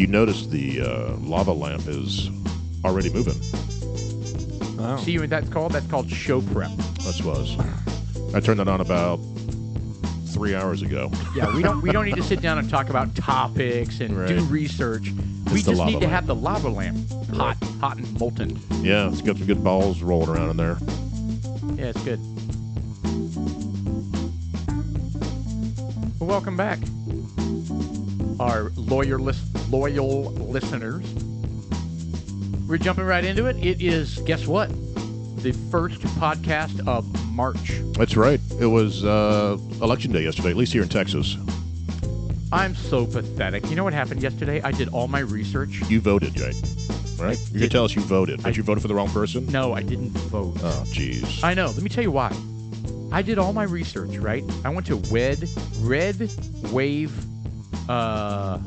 You notice the uh, lava lamp is already moving. Wow. See what that's called? That's called show prep. That's was. I turned that on about three hours ago. Yeah, we don't we don't need to sit down and talk about topics and do Right. research. we Just the just lava need to have the lava lamp hot, hot and molten. Yeah, it's got some good balls rolling around in there. Yeah, it's good. Well, welcome back, our lawyer lis- loyal listeners. We're jumping right into it. It is guess what? The first podcast of March. That's right. It was uh, election day yesterday, at least here in Texas. I'm so pathetic. You know what happened yesterday? I did all my research. You voted, Jay. Right? You can tell us you voted, but I- you voted for the wrong person? No, I didn't vote. Oh, jeez. I know. Let me tell you why. I did all my research, right? I went to Wed Red Wave uh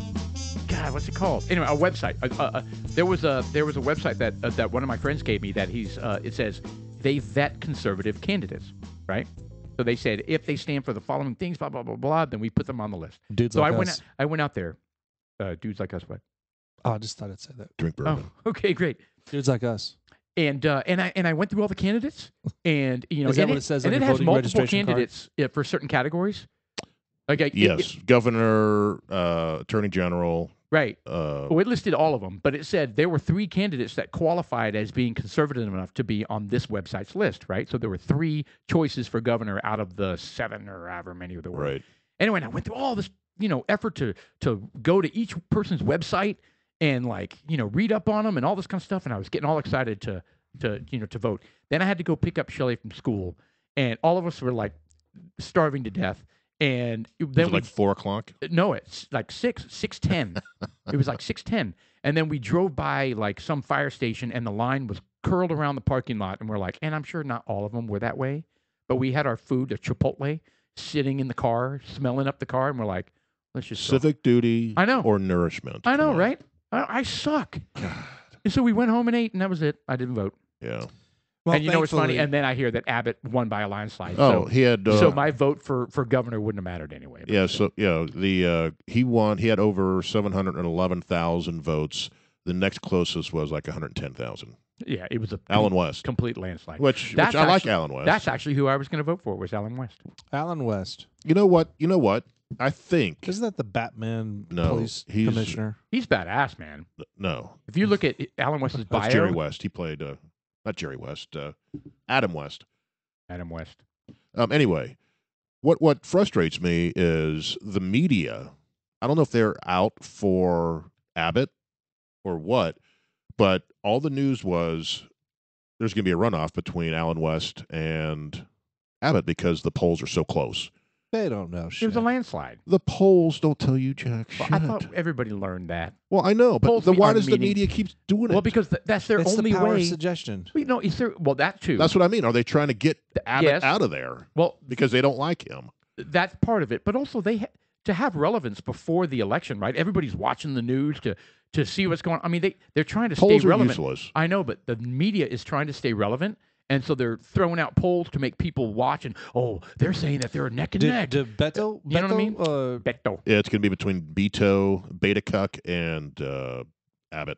God, what's it called? Anyway, a website. Uh, there was a there was a website that uh, that one of my friends gave me that he's uh, it says they vet conservative candidates, right? So they said if they stand for the following things, blah blah blah blah, then we put them on the list. Dudes So like I went out, I went out there. Uh, dudes like us, what? Oh, I just thought I'd say that. Drink bourbon. Oh, okay, great. Dudes like us. and uh, and I and I went through all the candidates, and you know, Is that what it says and on it your has multiple registration candidates uh, for certain categories. Like, I- it- Yes, it- governor, uh, attorney general. Right. Uh, Well, it listed all of them, but it said there were three candidates that qualified as being conservative enough to be on this website's list. Right. So there were three choices for governor out of the seven or however many there were. right. Anyway, and I went through all this, you know, effort to to go to each person's website and like, you know, read up on them and all this kind of stuff. And I was getting all excited to to you know to vote. Then I had to go pick up Shelly from school, and all of us were like starving to death. And Was then we like four o'clock? no, it's like six six ten. it was like six ten, and then we drove by like some fire station, and the line was curled around the parking lot, and we're like, and I'm sure not all of them were that way, but we had our food, a Chipotle, sitting in the car, smelling up the car, and we're like, let's just. Civic duty I know. or nourishment? I know, right? I, I suck. And so we went home and ate, and that was it. I didn't vote. Yeah. Well, and you know what's funny? And then I hear that Abbott won by a landslide. Oh, so, he had. Uh, so my vote for for governor wouldn't have mattered anyway. yeah. So yeah, the uh, he won. He had over seven hundred and eleven thousand votes. The next closest was like one hundred ten thousand. yeah, it was a Allen West, complete landslide. which, That's which I like Allen West. That's actually who I was going to vote for was Allen West. Allen West. you know what? You know what? I think Isn't that the Batman No, police he's- commissioner? He's badass, man. no. If you look at Allen West's bio, That's Jerry West. He played uh, not Jerry West. Uh, Adam West. Adam West. Um, anyway, what what frustrates me is the media. I don't know if they're out for Abbott or what, but all the news was there's going to be a runoff between Allen West and Abbott because the polls are so close. They don't know shit. It was a landslide. The polls don't tell you jack Well, shit. I thought everybody learned that. well, I know, but polls the, why does the meaning- media keep doing it? Well, because th- that's their it's only the power way. of suggestion. No, is there? Well, that too. that's what I mean. Are they trying to get Abbott yes. out of there well, because they don't like him? that's part of it. But also, they ha- to have relevance before the election, right? Everybody's watching the news to to see what's going. on. I mean, they they're trying to Polls stay are relevant. useless. I know, but the media is trying to stay relevant, and so they're throwing out polls to make people watch. And oh, they're saying that they're neck and Did, neck. did Beto, You know what I Beto, mean? Uh, Beto. Yeah, it's going to be between Beto, Beta Cuck, and uh, Abbott.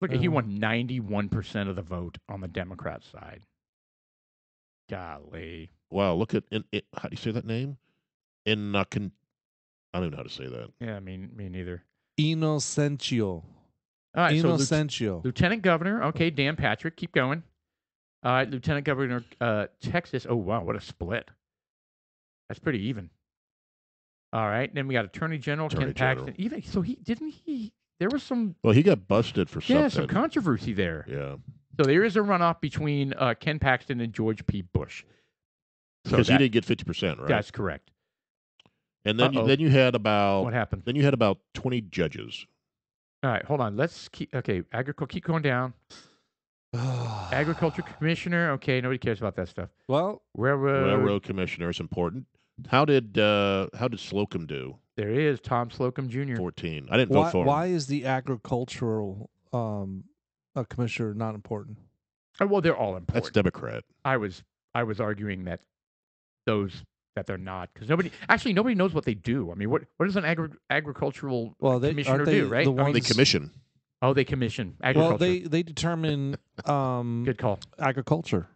Look, he Uh. won ninety-one percent of the vote on the Democrat side. Golly. Wow, look at in, in, how do you say that name? In uh, con- I don't even know how to say that. Yeah, I mean, me neither. Inocencio. All right, so Lieu- Lieutenant Governor. Okay, Dan Patrick, keep going. All right, Lieutenant Governor, uh, Texas. Oh wow, what a split. That's pretty even. All right, then we got Attorney General Attorney Ken General. Paxton. Even so, he didn't he. There was some Well, he got busted for yeah, something. some controversy there. yeah, So there is a runoff between uh, Ken Paxton and George P. Bush. So because he didn't get fifty percent, right? That's correct. and then you, then you had about What happened? then you had about twenty judges. All right, hold on. Let's keep. Okay, agriculture. Keep going down. Agriculture Commissioner. Okay, nobody cares about that stuff. Well, Railroad. Railroad commissioner is important. How did uh, how did Slocum do? There is Tom Slocum Jr. Fourteen. I didn't why, vote for him. why is the agricultural um, uh, commissioner not important? Oh, well, they're all important. That's Democrat. I was I was arguing that those that they're not because nobody actually nobody knows what they do. I mean, what what does an agri- agricultural Well, they- commissioner aren't they do? Right? the I mean, The ones- commission. Oh, they commission agriculture. Well, they they determine um, Good call. agriculture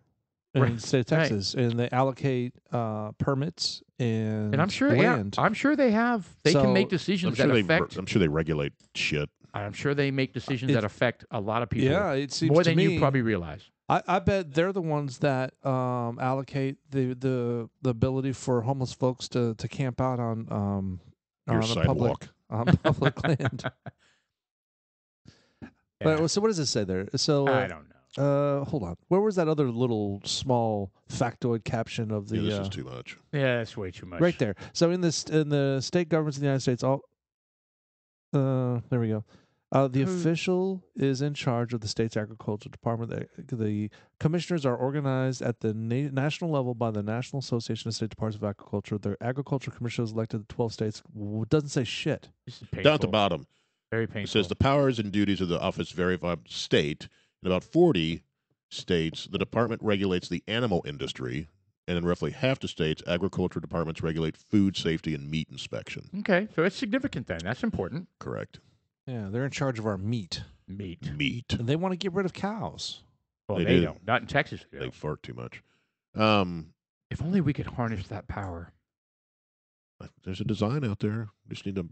in Right, the state of right. Texas, and they allocate uh, permits and, And I'm sure, yeah. I'm sure they have. They can make decisions I'm sure that they. affect. I'm sure they regulate shit. I'm sure they make decisions It- that affect a lot of people. yeah, it seems more to than me, you probably realize. I, I bet they're the ones that um, allocate the, the the ability for homeless folks to, to camp out on um, Your on a public on public land. Yeah, But, so what does it say there? So I uh, don't know. uh, hold on, where was that other little small factoid caption of the Yeah, this uh, is too much. Yeah, that's way too much. right there? So in this in the state governments of the United States, all uh, there we go. Uh, the Who- official is in charge of the state's agriculture department. The, the commissioners are organized at the na- national level by the National Association of State Departments of Agriculture. The agriculture commissioners elected in 12 states. W- doesn't say shit. This is painful. Down at the bottom, Very painful. it says the powers and duties of the office vary by state. In about 40 states, the department regulates the animal industry, and in roughly half the states, agriculture departments regulate food safety and meat inspection. okay, so it's significant then. That's important. Correct. Yeah, they're in charge of our meat. Meat. Meat. And they want to get rid of cows. Well, They they, do. don't. Not in Texas. They They don't. fart too much. Um, If only we could harness that power. there's a design out there. We Just need to.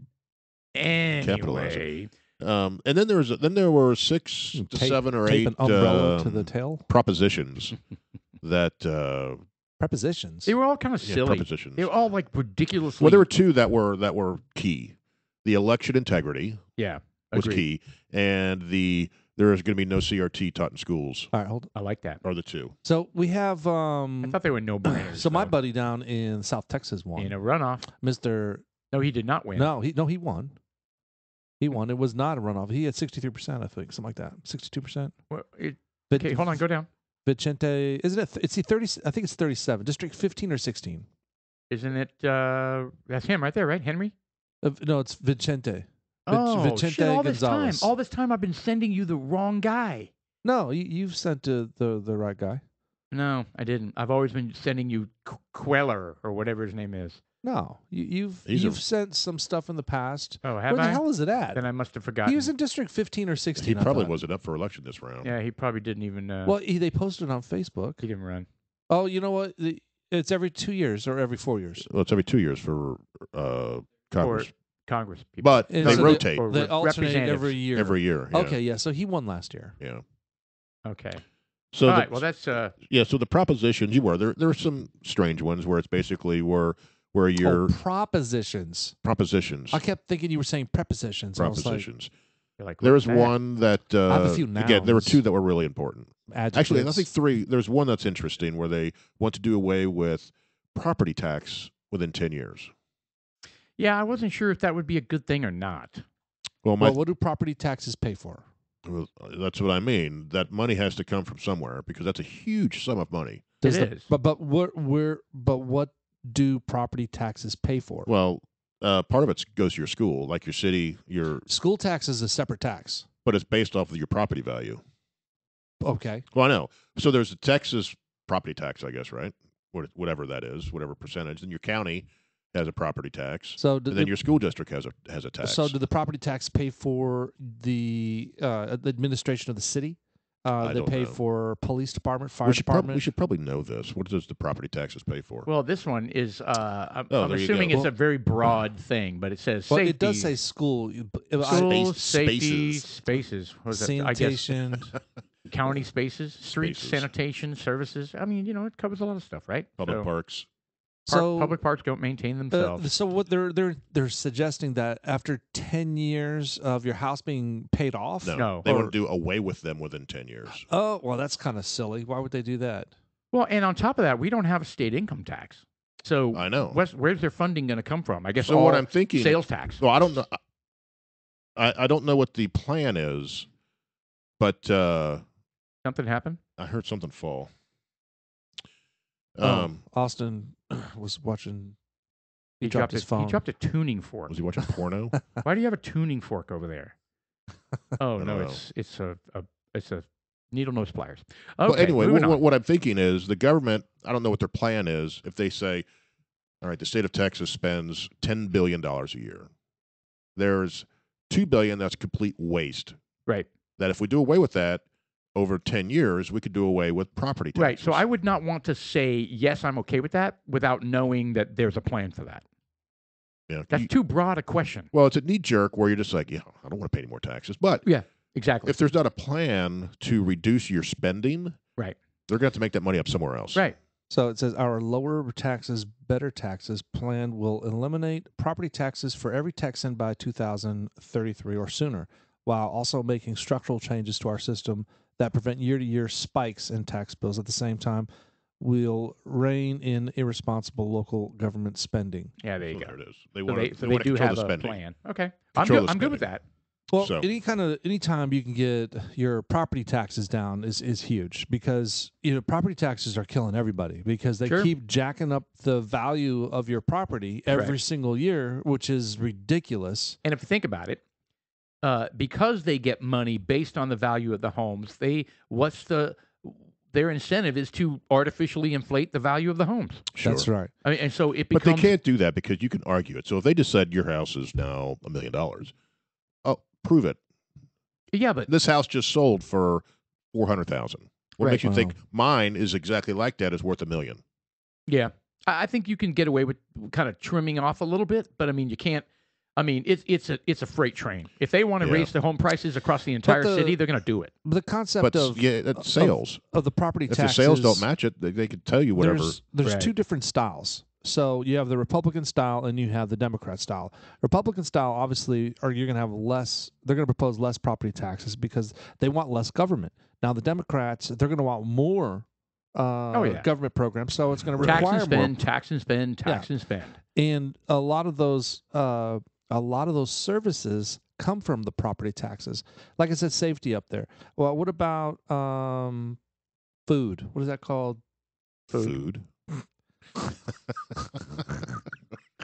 Capitalize it. Anyway, Um, and then there was then there were six to Tape- seven or Tape eight an umbrella to um, the tail. propositions that uh, Prepositions. they were all kind of yeah, silly. propositions. they were all like ridiculously. Well, there were two that were that were key. The election integrity yeah, was agreed. key, and the there is going to be no CRT taught in schools All right, hold. I like that. are the two. So we have um I thought they were no brainers. So my buddy down in South Texas won. in a runoff. Mr. No, he did not win. No, he no he won. He won. It was not a runoff. He had sixty three percent, I think, something like that. Sixty two percent. Well, it- okay, hold on. Go down. Vicente, isn't it? It's the thirty. I think it's thirty seven. District fifteen or sixteen. Isn't it? Uh, that's him right there, right, Henry? Uh, no, it's Vicente. Oh, Vicente shit, all this Gonzalez. time. All this time I've been sending you the wrong guy. No, you, you've sent uh, the the right guy. No, I didn't. I've always been sending you Cuellar or whatever his name is. No, you, you've He's you've sent some stuff in the past. Oh, have Where the I? hell is it at? Then I must have forgotten. He was in District fifteen or sixteen. He I probably thought. wasn't up for election this round. Yeah, he probably didn't even. Uh, Well, he, they posted it on Facebook. he didn't run. Oh, you know what? The- It's every two years or every four years. Well, it's every two years for uh, Congress, Congress people. but And they so rotate or They rep- alternate every year. every year. Yeah. Okay, yeah. So he won last year. Yeah. Okay. So All the- right. Well, that's uh. yeah. So the propositions you were there. There are some strange ones where it's basically where where your Oh, propositions. propositions I kept thinking you were saying prepositions. I like, propositions. You're like, There what's was that? one that uh, I have a few again. There were two that were really important. Actually, I adjectives. think three. There's one that's interesting where they want to do away with property tax within ten years. Yeah, I wasn't sure if that would be a good thing or not. Well, my Well, what do property taxes pay for? well, that's what I mean. That money has to come from somewhere because that's a huge sum of money. Does It the- is. But but where where but what do property taxes pay for? Well, uh, part of it goes to your school, like your city, your School tax is a separate tax. but it's based off of your property value. Okay. Well, I know. So there's a Texas property tax, I guess, right? What, whatever that is, whatever percentage. Then your county has a property tax, So do and then your school district has a has a tax. so do the property tax pay for the uh, the administration of the city? Uh, they pay know. for police department, fire we should, prob- department. we should probably know this. What does the property taxes pay for? Well, this one is. Uh, I'm, Oh, I'm assuming go. it's a very broad thing, but it says well, safety. it does say school. you- b- I- School Space- safety spaces. spaces. What is that? I guess sanitation. county spaces, streets, Spaces. sanitation services. I mean, you know, it covers a lot of stuff, right? Public so, parks. Park- so public parks don't maintain Uh, themselves. so what they're they're they're suggesting that after ten years of your house being paid off, No, No. they Or- want to do away with them within ten years. oh well, that's kind of silly. Why would they do that? well, and on top of that, we don't have a state income tax. So I know. where's, where's their funding going to come from? I guess so what I'm thinking. sales tax. Well, I don't know. I, I don't know what the plan is, but uh, Something happened. I heard something fall. Oh, Um, Austin was watching. He, He, dropped, his a, phone. He dropped a tuning fork. was he watching porno? Why do you have a tuning fork over there? Oh no, don't it's it's a, a it's a needle nose pliers. Okay, Well, anyway, moving what, on. what I'm thinking is the government. I don't know what their plan is. If they say All right, the state of Texas spends ten billion dollars a year. There's two billion that's complete waste. Right. That if we do away with that over ten years, we could do away with property taxes. Right. So I would not want to say yes, I'm okay with that without knowing that there's a plan for that. yeah, That's you- too broad a question. well, it's a knee jerk where you're just like, yeah, I don't want to pay any more taxes. But yeah, Exactly. if there's not a plan to reduce your spending, Right. they're going to have to make that money up somewhere else. right. So it says our lower taxes, better taxes plan will eliminate property taxes for every Texan by 2033 or sooner, while also making structural changes to our system that prevent year to year spikes in tax bills. At the same time, will rein in irresponsible local government spending. Yeah. There you So go. there it is. They So want they, to. so they, they do control have the a plan. Okay. I'm Control good. I'm good with that. Well, So- any kind of any time you can get your property taxes down is is huge because you know property taxes are killing everybody because they Sure. keep jacking up the value of your property every Correct. single year, which is ridiculous. And if you think about it, uh, because they get money based on the value of the homes, they what's the their incentive is to artificially inflate the value of the homes. Sure. That's right. I mean, and so it But they can't do that because you can argue it. So if they just said your house is now a million dollars, oh, prove it. Yeah, but This house just sold for four hundred thousand. What Right. makes you Wow. think mine is exactly like that is worth a million? yeah, I I think you can get away with kind of trimming off a little bit, but I mean, you can't. I mean, it's it's a it's a freight train. If they want to Yeah. raise the home prices across the entire the- city, they're going to do it. But the concept But of yeah, that's sales. of the property if taxes the sales don't match it, they, they could tell you whatever. There's, there's Right. two different styles. So you have the Republican style and you have the Democrat style. Republican style, obviously, are you're going to have less. They're going to propose less property taxes because they want less government. Now the Democrats, they're going to want more. Uh, Oh, yeah. government programs. So it's going to require Tax require and more. spend, tax and spend, tax and spend. And a lot of those, uh, a lot of those services come from the property taxes. Like I said, safety up there. Well, what about um, food? What is that called? food. food.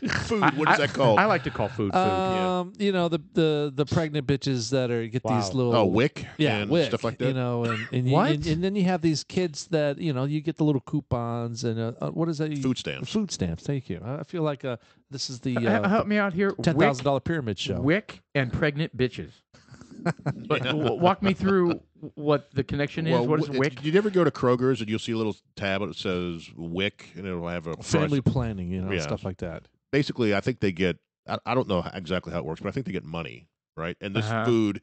I- What is I- that called? I like to call food food. yeah. Um, you know the the the pregnant bitches that are get Wow. these little oh, WIC. yeah and WIC, stuff like that. You know, and and, you- What? and and then you have these kids that you know you get the little coupons and uh, uh, what is that? Food stamps. Food stamps. Thank you. I feel like uh, this is the H- uh, help me out here. Ten thousand dollar pyramid show. WIC and pregnant bitches. But walk me through what the connection is. Well, what is w- WIC? Did you ever go to Kroger's and you'll see a little tab that says WIC and it'll have a price. Family planning, you know, Yeah. stuff like that. Basically, I think they get. I, I don't know exactly how it works, but I think they get money, right? And this Uh-huh. food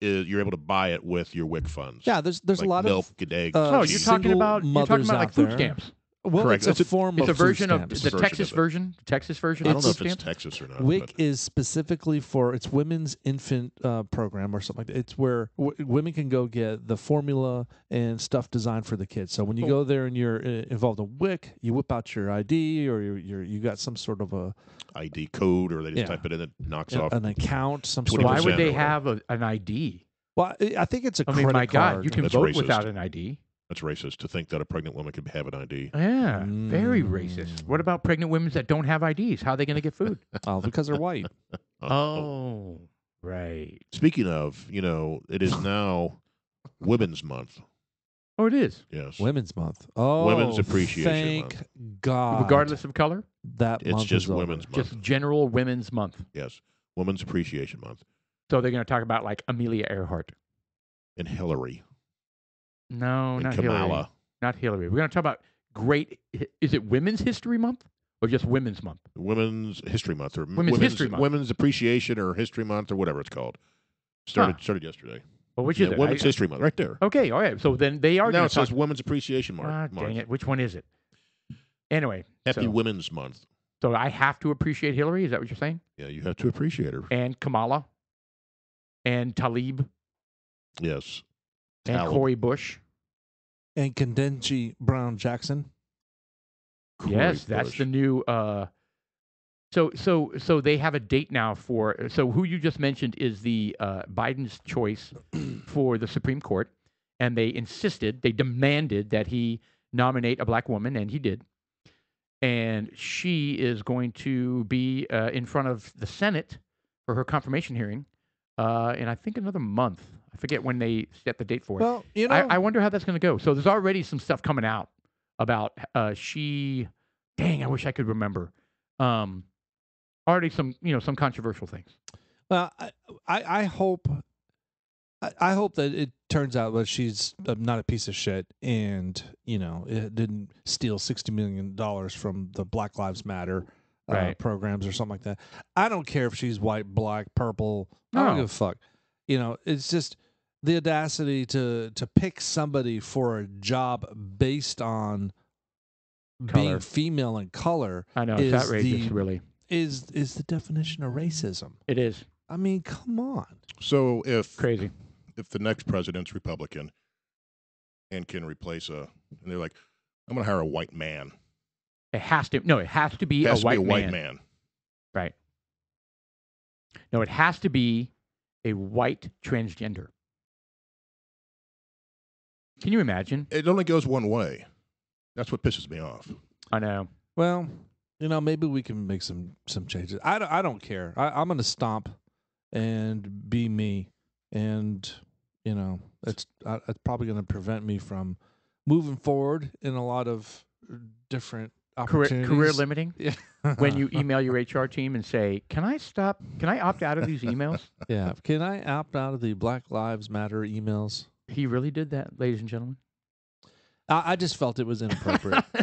is you're able to buy it with your WIC funds. Yeah, there's there's like a lot milk of and eggs. uh, oh, you're talking about you're talking about like food there. stamps. Well, correct. it's a It's form It's of a version food of the version Texas of it. version. Texas version. I of don't know if it's stamps? Texas or not. WIC but- is specifically for it's women's infant uh, program or something like that. It's where w- women can go get the formula and stuff designed for the kids. So when you Cool. go there and you're uh, involved in WIC, you whip out your ID or you're, you're you got some sort of a ID code, or they just Yeah. type it in and it knocks an off. An account, some sort Why of. 20% would they have a, an ID? Well, I I think it's a I mean, credit my God, card. you can That's vote racist. without an ID. That's racist to think that a pregnant woman could have an ID. Yeah, very Mm. racist. What about pregnant women that don't have IDs? How are they going to get food? oh, because they're white. oh, right. Speaking of, you know, it is now Women's Month. Oh, it is. Yes. Women's Month. Oh, Women's Appreciation Month. Thank Month. God. Regardless of color, that It's month just is over. Women's Month. just general Women's Month. yes. Women's Appreciation Month. So they're going to talk about like Amelia Earhart. And Hillary. No, not Kamala. Hillary. Not Hillary. We're going to talk about great. Is it Women's History Month or just Women's Month? Women's History Month or Women's History Month. Women's Appreciation or History Month or whatever it's called. Started started yesterday. Well, which Yeah, is it? Women's I- History Month, right there. Okay, all right. So then they are now it talk. says Women's Appreciation Month. Ah, dang it! Which one is it? Anyway, Happy so, Women's Month. so I have to appreciate Hillary. Is that what you're saying? Yeah, you have to appreciate her. And Kamala, and Talib, Yes. And Talib. Cory Bush. And Ketanji Brown Jackson. Cory yes, that's the new. Uh, so so so they have a date now for. So who you just mentioned is the uh, Biden's choice for the Supreme Court, and they insisted, they demanded that he nominate a black woman, and he did. And she is going to be uh, in front of the Senate for her confirmation hearing uh, in I think another month. I forget when they set the date for it. Well, you know, I, I wonder how that's going to go. So there's already some stuff coming out about uh, she. Dang, I wish I could remember. Um, already some you know some controversial things. Well, I, I, I hope, I, I hope that it turns out that she's uh, not a piece of shit, and you know, it didn't steal sixty million dollars from the Black Lives Matter uh, Right. programs or something like that. I don't care if she's white, black, purple. I don't No. give a fuck. You know, it's just the audacity to to pick somebody for a job based on being female and color I know Is it's outrageous. the- really, is is the definition of racism. it is I mean, come on. So if crazy. if the next president's Republican and can replace a, and they're like, I'm going to hire a white man. It has to no. It has to be It has a to white be a white man. man. Right. No, it has to be a white transgender. Can you imagine? It only goes one way. That's what pisses me off. I know. Well, you know, maybe we can make some some changes. I don't, I don't care. I, I'm going to stomp and be me, and you know, it's uh, it's probably going to prevent me from moving forward in a lot of different Career, opportunities. career limiting. Yeah. When you email your HR team and say, "Can I stop? Can I opt out of these emails?" yeah. Can I opt out of the Black Lives Matter emails? he really did that, ladies and gentlemen. I, I just felt it was inappropriate.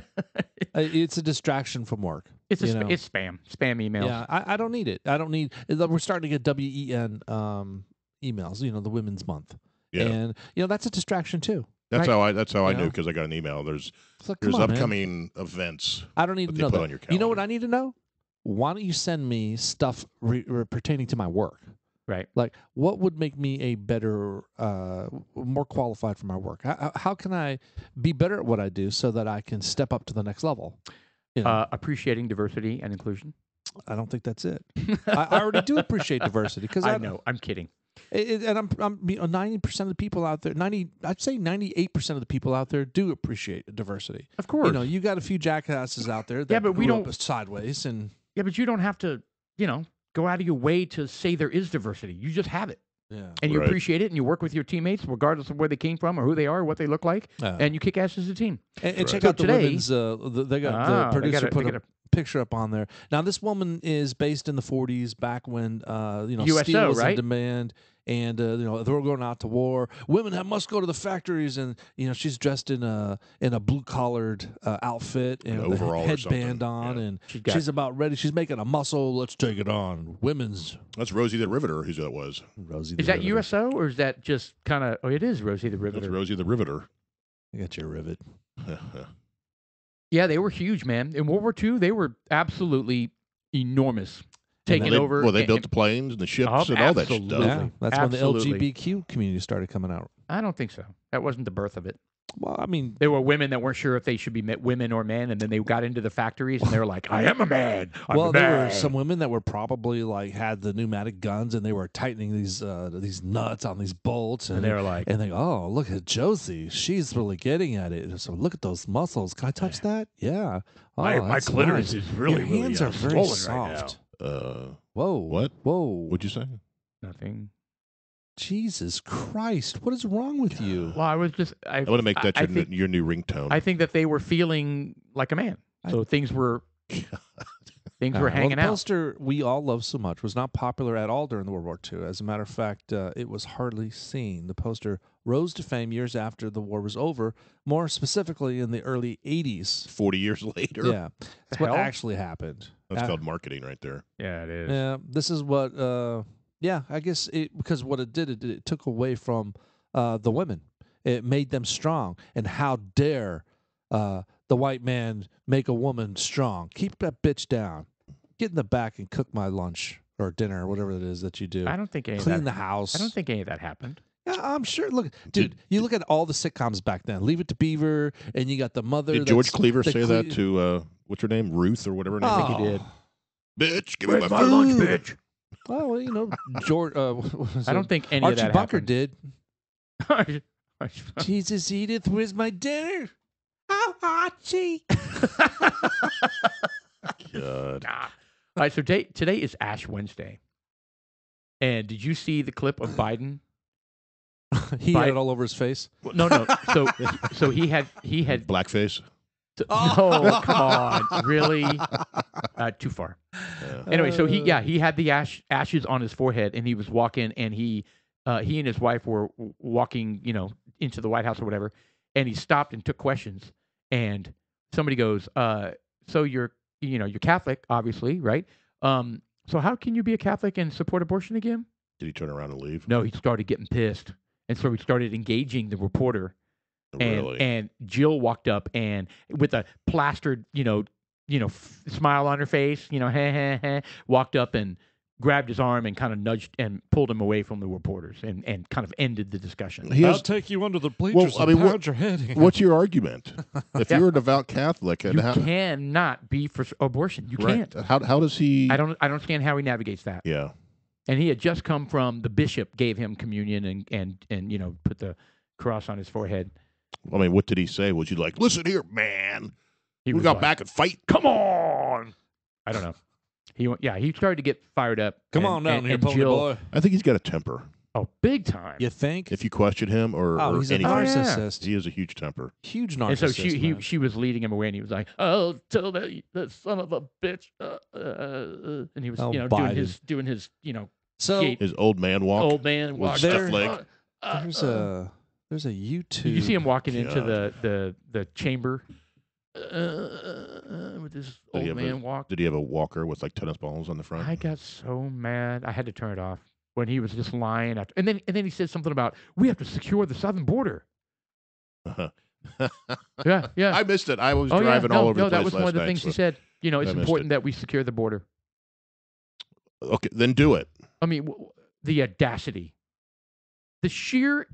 It's a distraction from work. it's a sp- it's spam, spam emails. Yeah, I, I don't need it. I don't need. We're starting to get WEN um, emails. You know, the Women's Month, Yeah, and you know that's a distraction too. That's right. how I that's how I You knew know? because I got an email. There's like, there's come on, man. upcoming events I don't need that to know that. on your You know what. I need to know? Why don't you send me stuff re- re- pertaining to my work? Right. Like, what would make me a better, uh, more qualified for my work? How, how can I be better at what I do so that I can step up to the next level? You know, Uh, appreciating diversity and inclusion. I don't think that's it. I, I already do appreciate diversity because I know. I'm kidding. It, it- and I'm, I'm ninety percent of the people out there, ninety, I'd say ninety-eight percent of the people out there do appreciate diversity. Of course. You know, you got a few jackasses out there that Yeah, but we grew up don't- sideways, and yeah, but you don't have to. You know, go out of your way to say there is diversity. You just have it, yeah, and you Right. appreciate it, and you work with your teammates, regardless of where they came from or who they are or what they look like, Uh, and you kick ass as a team. and, and check So out the today- women's. Uh, the, they got Ah, the they producer gotta- put they a gotta- picture up on there. Now, this woman is based in the '40s, back when uh, you know USO, steel was right? in demand. And uh, you know they were going out to war. Women have, must go to the factories, and you know she's dressed in a in a blue collared uh, outfit and An overall headband on, yeah. and She's got she's about ready. She's making a muscle. Let's take it on. Women's That's Rosie the Riveter. Who's that was? Rosie. Is that Riveter. USO or is that just kind of? Oh, it is Rosie the That's Riveter. Rosie the Riveter. I got your rivet. Yeah, they were huge, man. In World War II, they were absolutely enormous, And taking Well, they, over. well, they and- built the planes and the ships Oh, and all that absolutely. stuff. Yeah, that's Absolutely. when the LGBT community started coming out. I don't think so. That wasn't the birth of it. Well, I mean, There were women that weren't sure if they should be women or men, and then they got into the factories and they were like, "I am a man." I'm well, a there were some women that were probably like had the pneumatic guns and they were tightening these uh, these nuts on these bolts, and, and they were like, and they oh look at Josie, she's really getting at it. And so look at those muscles. Can I touch that? Yeah. Oh, "My, my clitoris nice. is really, Your really hands uh, are very swollen right now." soft. Uh, Whoa. What? Whoa. what'd you say? Nothing. Jesus Christ! What is wrong with you? Well, I was just. I, I want to make that I, your, I think, new, your new ringtone. I think that they were feeling like a man, I- so things were things Uh, were well, hanging the out. poster we all love so much was not popular at all during the World War II. As a matter of fact, uh, it was hardly seen. The poster rose to fame years after the war was over, more specifically in the early 80s. 40 years later. Yeah, that's what actually happened. That's Uh, called marketing right there. Yeah, it is. Yeah, this is what. Yeah, I guess it because what it did, it, it took away from uh, the women. It made them strong. And how dare uh, the white man make a woman strong? Keep that bitch down. Get in the back and cook my lunch or dinner or whatever it is that you do. I don't think any of Clean that. the house. I don't think any of that happened. Yeah, I'm sure. Look, dude, you look at all the sitcoms back then. Leave it to Beaver, and you got the mother. Did George Cleaver say Cle- that to, uh, what's her name? Ruth or whatever her name I think he Oh. did. Bitch, give me my, my lunch, food. bitch? Oh, well, you know, George. Uh, what was I it? don't think any Archie of that Bunker happened. did. Jesus, Edith, where's my dinner? Oh, Archie. God. Nah. All right, so today, today is Ash Wednesday. And did you see the clip of Biden? he Bi- had it all over his face. Well, No, no. So, so he had he had Blackface. Oh, come on, really? Uh, too far. Yeah. Anyway, so he Uh. yeah he had the ash ashes on his forehead, and he was walking, and he uh, he and his wife were walking, you know, into the White House or whatever, and he stopped and took questions, and somebody goes, uh, "So you're you know you're Catholic, obviously, right? Um, so how can you be a Catholic and support abortion again?" Did he turn around and leave? No, he started getting pissed, and so he started engaging the reporter and really. and Jill walked up and with a plastered, you know, you know, f- smile on her face, you know, heh, heh, heh, walked up and grabbed his arm and kind of nudged and pulled him away from the reporters and and kind of ended the discussion. he has, take you under the bleachers I mean, what- your head. in. what's your argument? If Yeah. you're a devout Catholic, and You how, cannot be for abortion. You right, can't. how how does he? I don't. I don't understand how he navigates that. Yeah, And he had just come from the bishop gave him communion and and and you know put the cross on his forehead. I mean, what did he say? Was you like, listen here, man, He we got like, back and fight? Come on. I don't know. He went- yeah he started to get fired up. Come and- on down and- here, and pony Jill- boy. I think he's got a temper. Oh, big time. You think? If you question him or, oh, or he's a anything, Oh, yeah. narcissist. he has a huge temper. Huge narcissist. and so she he, she was leading him away, and he was like, "Oh, tell that that son of a bitch," uh, uh, uh," and he was Oh, you know doing his doing his you know so gate His old man walk. old man with walk. stiff There- leg. Uh, uh, there's uh. a there's a YouTube. Did you see him walking into the the the chamber uh, uh, with his Did he old have a- man walk? Did he have a walker with like tennis balls on the front? I got so mad. I had to turn it off when he was just lying. After, and then and then he said something about we have to secure the southern border. Yeah, yeah. I missed it. I was oh driving yeah, no, all over no, the that place was one of the night, things he said. You know, it's I missed important that we secure the border. Okay, then do it. I mean, w- w- the audacity, the sheer,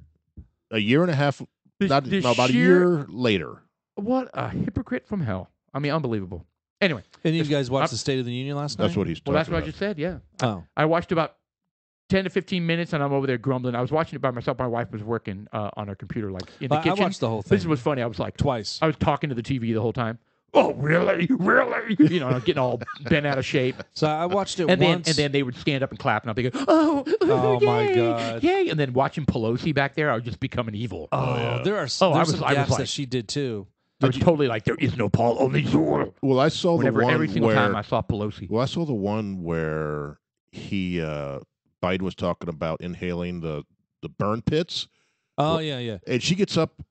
A year and a half, the, not the no, about a year later. What a hypocrite from hell! I mean, unbelievable. Anyway, Any of you guys watched I'm- the State of the Union last night? That's what he's talking well, that's what I just said. Yeah, Oh, I watched about ten to fifteen minutes, and I'm over there grumbling. I was watching it by myself. My wife was working uh, on her computer, like in the I, I watched the whole thing this was funny. I was like, twice. I was talking to the TV the whole time. Oh, really? Really? You know, getting all bent out of shape. So I watched it And then, once. and then they would stand up and clap, and I'd be go, "Oh, Oh, my yay, God. yay!" And then watching Pelosi back there, I was just becoming evil. oh, Oh, yeah. there are s- Oh, I there's was- some I was gaps like- that she did too. I was totally like, "There is no Paul, only Zor." Well, I saw Whenever the one every single where time I saw Pelosi, well, I saw the one where he uh Biden was talking about inhaling the the burn pits, Oh Well, yeah, yeah. and she gets up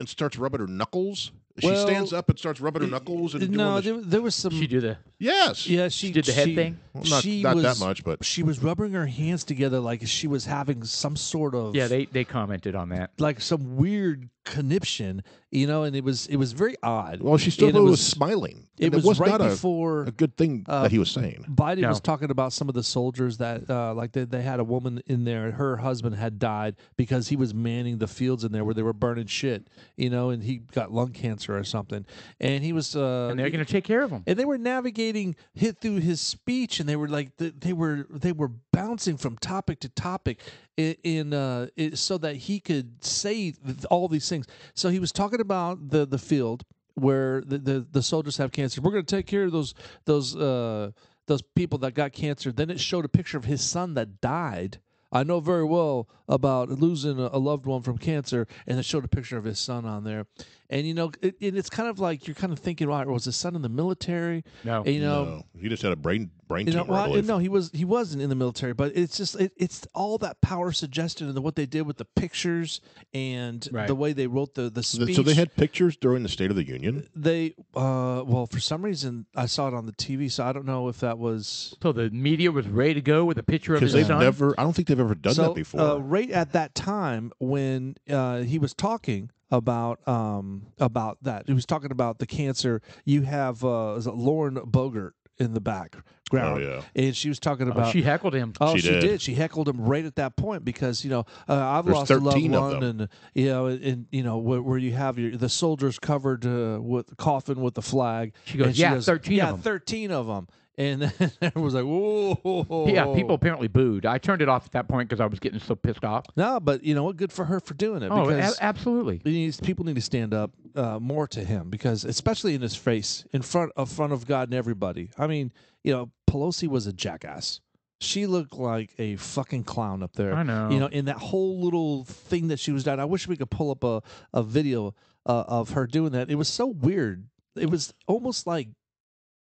and starts rubbing her knuckles. She Well, stands up and starts rubbing her knuckles and no, doing there, there was some. she do that. yes, yeah, she, she did the head she- thing. Well, not, she not that was- much, but She was rubbing her hands together like she was having some sort of Yeah, they they commented on that. like some weird conniption, you know, and it was it was very odd. well, she still was, was- smiling. It And was, was right not a, before a good thing uh, that he was saying. Biden No. was talking about some of the soldiers that, uh, like, they, they had a woman in there. Her husband had died because he was manning the fields in there where they were burning shit, you know, and he got lung cancer or something. And he was, uh, And they're going to take care of him. and they were navigating hit through his speech, and they were like th- they were they were bouncing from topic to topic in, in uh, so that he could say all these things. So he was talking about the the field where the, the, the soldiers have cancer. We're going to take care of those those uh, those people that got cancer. Then it showed a picture of his son that died. I know very well about losing a loved one from cancer, and it showed a picture of his son on there. And you know, it, and it's kind of like you're kind of thinking, right? Was his son in the military? No. And, you know, no, he just had a brain brain you know, tumor. I well, no, he was he wasn't in the military, but it's just it, it's all that power suggested and what they did with the pictures and Right. the way they wrote the the speech. So they had pictures during the State of the Union. they uh well for some reason I saw it on the TV, so I don't know if that was So the media was ready to go with a picture of Because his they've son. never, I don't think they've ever done so, that before. Uh, right at that time when uh, he was talking about um about that, he was talking about the cancer. You have uh, is it Lauren Boebert in the oh background, yeah, and she was talking Oh, about she heckled him. Oh, She she, did. did. She heckled him right at that point because you know uh, I've There's lost a loved 13 of one, them. and you know, and you know where, where you have your the soldiers covered uh, with coffin with the flag. She goes, and "Yeah, 13 yeah, of 'em." thirteen of them." And then everyone was like, "Whoa!" Yeah, people apparently booed. I turned it off at that point because I was getting so pissed off. No, but you know what? Good for her for doing it Oh, a- absolutely. he needs, people need to stand up uh, more to him because, especially in his face, in front of front of God and everybody. I mean, you know, Pelosi was a jackass. She looked like a fucking clown up there. I know. You know, in that whole little thing that she was doing. I wish we could pull up a a video uh, of her doing that. It was so weird. it was almost like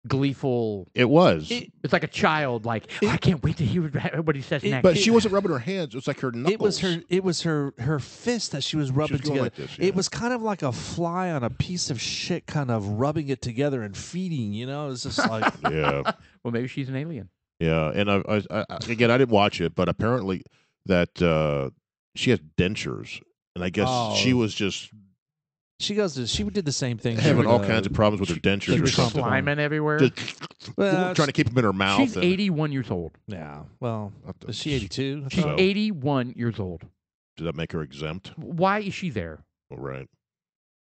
Gleeful. It was. it, It's like a child. Like It- I can't wait to hear what what he says It- next. but she wasn't rubbing her hands. It was like her knuckles. it was her it was her her fist that she was She rubbing was together. like this, yeah. It was kind of like a fly on a piece of shit, kind of rubbing it together and feeding. You know, it's just like Yeah, well, maybe she's an alien. yeah. And I, I, I, again, I didn't watch it, but apparently that uh, she has dentures, and I guess she Oh. was just she goes. To, she did the same thing. Having would, all uh, kinds of problems with her She dentures or was something. sliming everywhere. Just Well, trying to keep them in her mouth. She's and- 81 years old. Yeah. Well, What the- is she eighty two? She's So- 81 years old. Does that make her exempt? Why is she there? All right.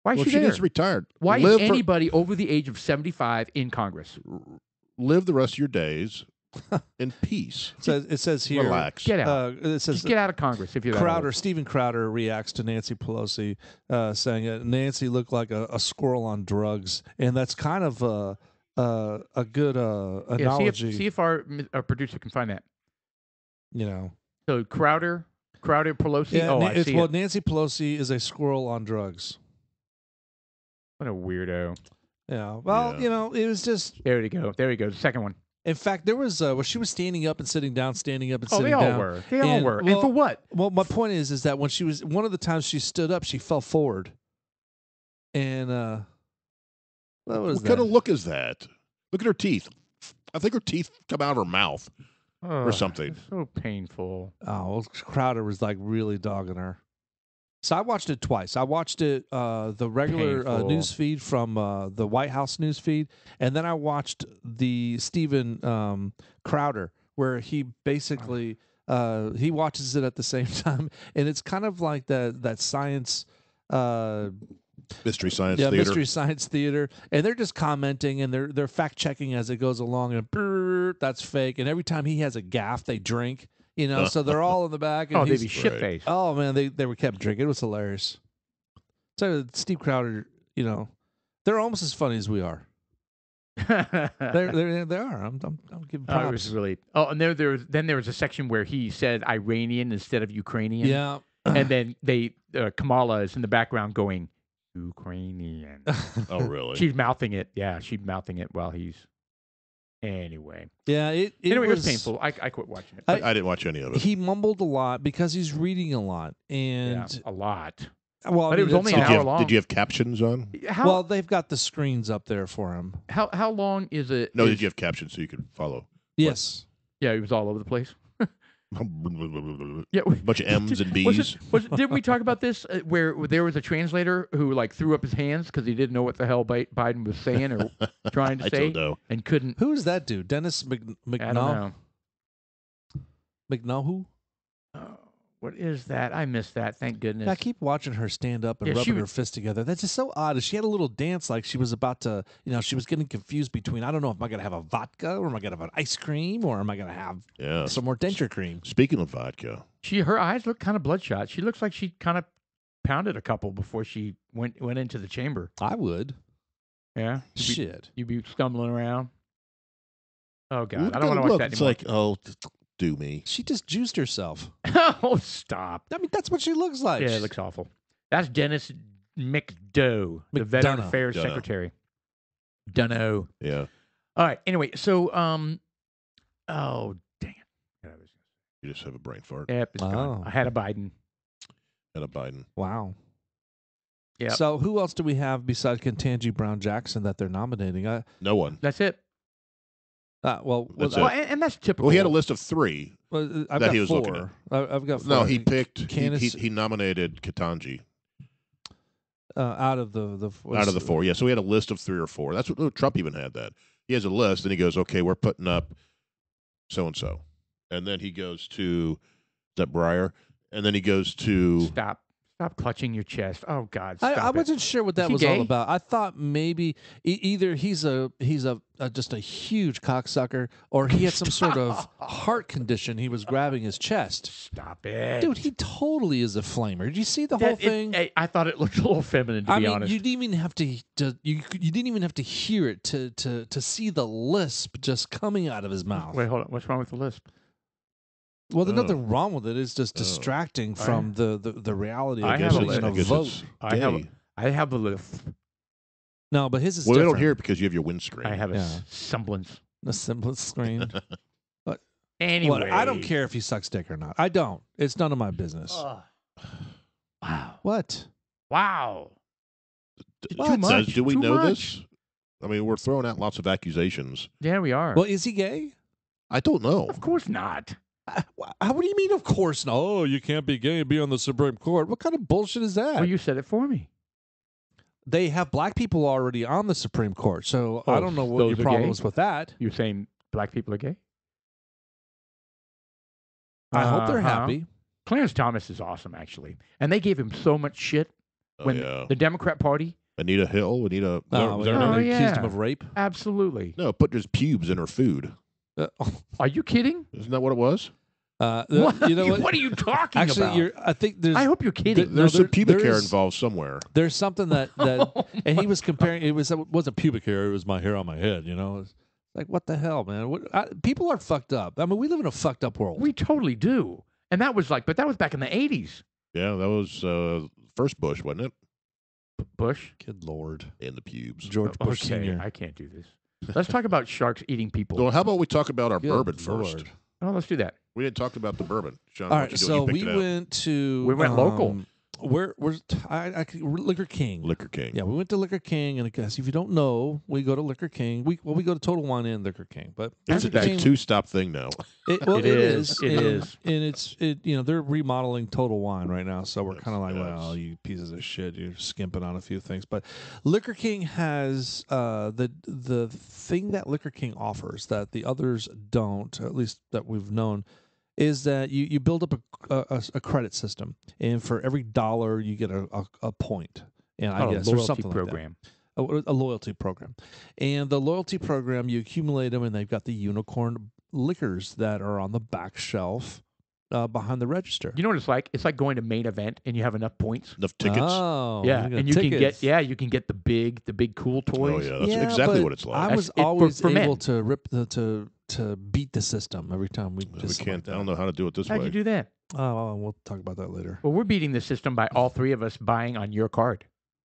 Why is well, she, she there? needs to retire. Why live is for- anybody over the age of 75 in Congress? live the rest of your days in peace. It says, it says here. Relax. Get out. Uh, it says Just get out of Congress if you're Crowder, old. Steven Crowder reacts to Nancy Pelosi, uh, saying that Nancy looked like a, a squirrel on drugs, and that's kind of a a, a good uh, Yeah, see, analogy. if, see if our, our producer can find that. you know, So Crowder, Crowder, Pelosi. yeah. oh, Na- I see well, it. Nancy Pelosi is a squirrel on drugs. What a weirdo. Yeah. Well, Yeah. you know, it was just. There you go. There you go. The second one. In fact, there was uh, where she was standing up and sitting down, standing up and Oh, sitting they all down. were. They all were. well- and for what? Well, my point is, is that when she was one of the times she stood up, she fell forward, and uh, what was What that? kind of look is that? Look at her teeth. I think her teeth come out of her mouth. or something. So painful. Oh, Crowder was like really dogging her. So I watched it twice. I watched it uh, the regular uh, news feed from uh, the White House news feed, and then I watched the Steven um, Crowder where he basically uh, he watches it at the same time, and it's kind of like that that science. Uh, Mystery Science yeah, Theater. Mystery Science Theater, and they're just commenting and they're they're fact checking as it goes along, and brrr, that's fake. And every time he has a gaff, they drink. You know, so they're all in the back. And Oh, they'd he's, be shit faced. oh man, they they were kept drinking. It was hilarious. So Steve Crowder, you know, they're almost as funny as we are. They're, they're they are. I'm I'm, I'm giving Oh, it props. was really. Oh, and there, there was, then there was a section where he said Iranian instead of Ukrainian. yeah. And then they, uh, Kamala is in the background going Ukrainian. Oh, really? She's mouthing it. Yeah, she's mouthing it while he's. Anyway, yeah. It it anyway, was, it was painful. I, I quit watching it. I- I didn't watch any of it. He mumbled a lot because he's reading a lot, yeah, and a lot. well, I But it was only an did, you hour have, long. did you have captions on? How Well, they've got the screens up there for him. how how long is it? No, is- did you have captions so you could follow? Yes. Yeah, he was all over the place. Bunch of M's and B's. Was it, was it, didn't we talk about this uh, where there was a translator who like threw up his hands because he didn't know what the hell Bi- Biden was saying or trying to I say don't know. and couldn't? Who is that dude? Dennis Mc, I don't McNaugh? know. McNahu? What is that? I missed that. Thank goodness. I keep watching her stand up and Yeah, rubbing would- her fists together. That's just so odd. She had a little dance like she was about to, you know, she was getting confused between, I don't know, if am I going to have a vodka or am I going to have an ice cream or am I going to have Yeah. some more denture cream? Speaking of vodka, she her eyes look kind of bloodshot. She looks like she kind of pounded a couple before she went went into the chamber. I would. Yeah, you'd be, Shit. you'd be stumbling around. Oh god, Look I don't want to watch look. that It's like, oh, d- do me. She just juiced herself. oh, stop. I mean, that's what she looks like. Yeah, it looks awful. That's Dennis McDough, the Veteran McDonough. Affairs Dunno. Secretary. Dunno. Yeah. All right. Anyway, so um, oh dang it. Yeah, You just have a brain fart. Yep, it's gone. Oh. I had a Biden. And a Biden. Wow. Yep. So who else do we have besides Ketanji Brown Jackson that they're nominating? I, No one. That's it. Uh, well, That's well, Well, and, and that's typical. Well, he had a list of three. well, uh, I've that got he was four. looking at. I, I've got four. No, he picked. He, he, he nominated Ketanji uh, out of the the out of the four. Yeah, so he had a list of three or four. That's what Trump even had that. He has a list, and he goes, "Okay, we're putting up so and so," and then he goes to is that Breyer, and then he goes to Stop. Stop clutching your chest. Oh God. I, I it. wasn't sure what that was all about. I thought maybe e- either he's a he's a, a just a huge cocksucker, or he had some sort of heart condition. He was grabbing his chest. Stop it, Dude, he totally is a flamer. Did you see the whole That- it- thing? I, I thought it looked a little feminine, to I be mean, honest. you didn't even have to, to you you didn't even have to hear it to to to see the lisp just coming out of his mouth. Wait, hold on. What's wrong with the lisp? Well, there's nothing wrong with it. It's just distracting I- from the, the the reality I of have a being list. in I a guess vote. I have a- gay. I have the lisp. No, but his is well, we don't different. hear it because you have your windscreen. I have a Yeah. s- semblance. the simplest screen. Anyway, What, I don't care if he sucks dick or not. I don't. It's none of my business. Ugh. wow. what? Wow. D- Too does- much, do we too know much. this? I mean, we're throwing out lots of accusations. Yeah, we are. Well, is he gay? I don't know. of course not. Uh, wh- How, what do you mean? Of course not. Oh, you can't be gay and be on the Supreme Court. What kind of bullshit is that? Well, you said it for me. they have black people already on the Supreme Court, so I Oh, don't know what your problem is with that. You're saying black people are gay? I hope they're Uh-huh. happy. Clarence Thomas is awesome, actually, and they gave him so much shit Oh, when yeah. the Democrat Party. Anita Hill. Anita. Oh, is that her yeah, Oh, they accused him of rape. Absolutely. No, put his pubes in her food. Uh, Are you kidding? Isn't that what it was? uh, the- What, you know what? are you talking Actually, about? you're. I think there's. I hope you're kidding. No, There's there- some pubic there hair is- involved somewhere. There's something that that, Oh and he was comparing. It was it wasn't pubic hair. It was my hair on my head. You know, it's like what the hell, man? What, I, people are fucked up. I mean, we live in a fucked up world. We totally do. And that was like, but that was back in the 80s. Yeah, that was uh, first Bush, wasn't it? B- Bush. Good lord, In the pubes. George Bush okay, Senior. I can't do this. Let's talk about sharks eating people. Well, how about we talk about our Good bourbon first? lord. Oh, let's do that. We didn't talk about the bourbon. Sean, All why don't you do it? so You picked we it out. went to We went local. Um, We're we're I, I could- Liquor King. Liquor King. Yeah, we went to Liquor King, and I guess if you don't know, we go to Liquor King. We well, we go to Total Wine and Liquor King, but It's a, Liquor a King- two-stop thing now. It, well, It it is, is. it and, is. and it's it. You know, they're remodeling Total Wine right now, so we're Yes, kind of like, yes. well, you pieces of shit, you're skimping on a few things. But Liquor King has uh, the the thing that Liquor King offers that the others don't, at least that we've known, is that you you build up a a, a credit system, and for every dollar you get a a, a point. And I Oh, guess or loyalty something like that program. a, a loyalty program. And the loyalty program, you accumulate them, and they've got the unicorn liquors that are on the back shelf uh, behind the register. You know what it's like? It's like going to main event and you have enough points. Enough tickets. Oh, yeah, and you can get yeah, you can get the big the big cool toys. oh toys. yeah, that's Yeah, exactly what it's like. I was it always for men. able to rip the, to to beat the system every time we we can't. I don't know how to do it this How'd way. you do that? Oh, well, we'll talk about that later. Well, we're beating the system by all three of us buying on your card.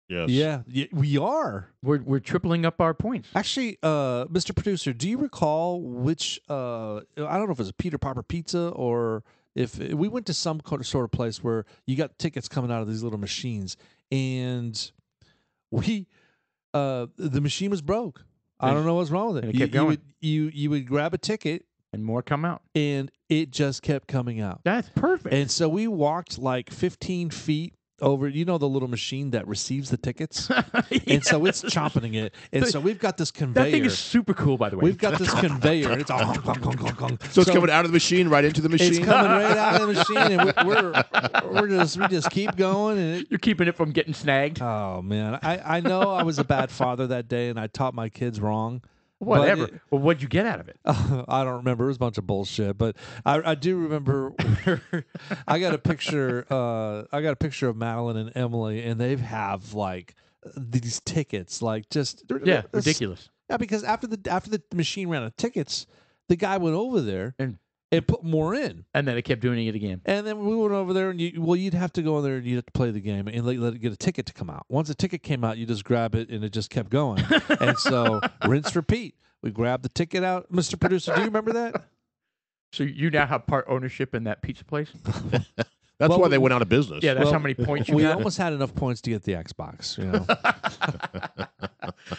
yes. Yeah, y- we are We're we're tripling up our points. actually, uh, Mr. Producer. Do you recall which? Uh, I don't know if it was a Peter Piper Pizza or if we went to some sort of place where you got tickets coming out of these little machines, and we, uh, the machine was broke. I don't know what's wrong with it. and it you, kept you going. would you you would grab a ticket And more come out. and it just kept coming out. That's perfect. And so we walked like 15 feet over, you know, the little machine that receives the tickets. And so it's chomping it. And so we've got this conveyor. that thing is super cool, by the way. We've got this conveyor, and it's all. So it's coming out of the machine right into the machine It's machine. coming right out of the machine, and we're we're, we're just we just keep going. And it, You're keeping it from getting snagged. oh man, I I know I was a bad father that day, and I taught my kids wrong. Whatever. it- well, what'd you get out of it? I don't remember. It was a bunch of bullshit, but I, I do remember. I got a picture. Uh, I got a picture of Madeline and Emily, and they have like these tickets, like just Yeah, ridiculous. Yeah, because after the after the machine ran out of tickets, the guy went over there And- and put more in. And then it kept doing it again. And then we went over there, and you well, you'd have to go in there and you'd have to play the game and let, let it get a ticket to come out. Once a ticket came out, you just grab it, and it just kept going. and so rinse, repeat. We grabbed the ticket out. Mr. Producer, do you remember that? So you now have part ownership in that pizza place? That's Well, why they went out of business. Yeah, that's Well, how many points you we got. almost had enough points to get the Xbox. You know,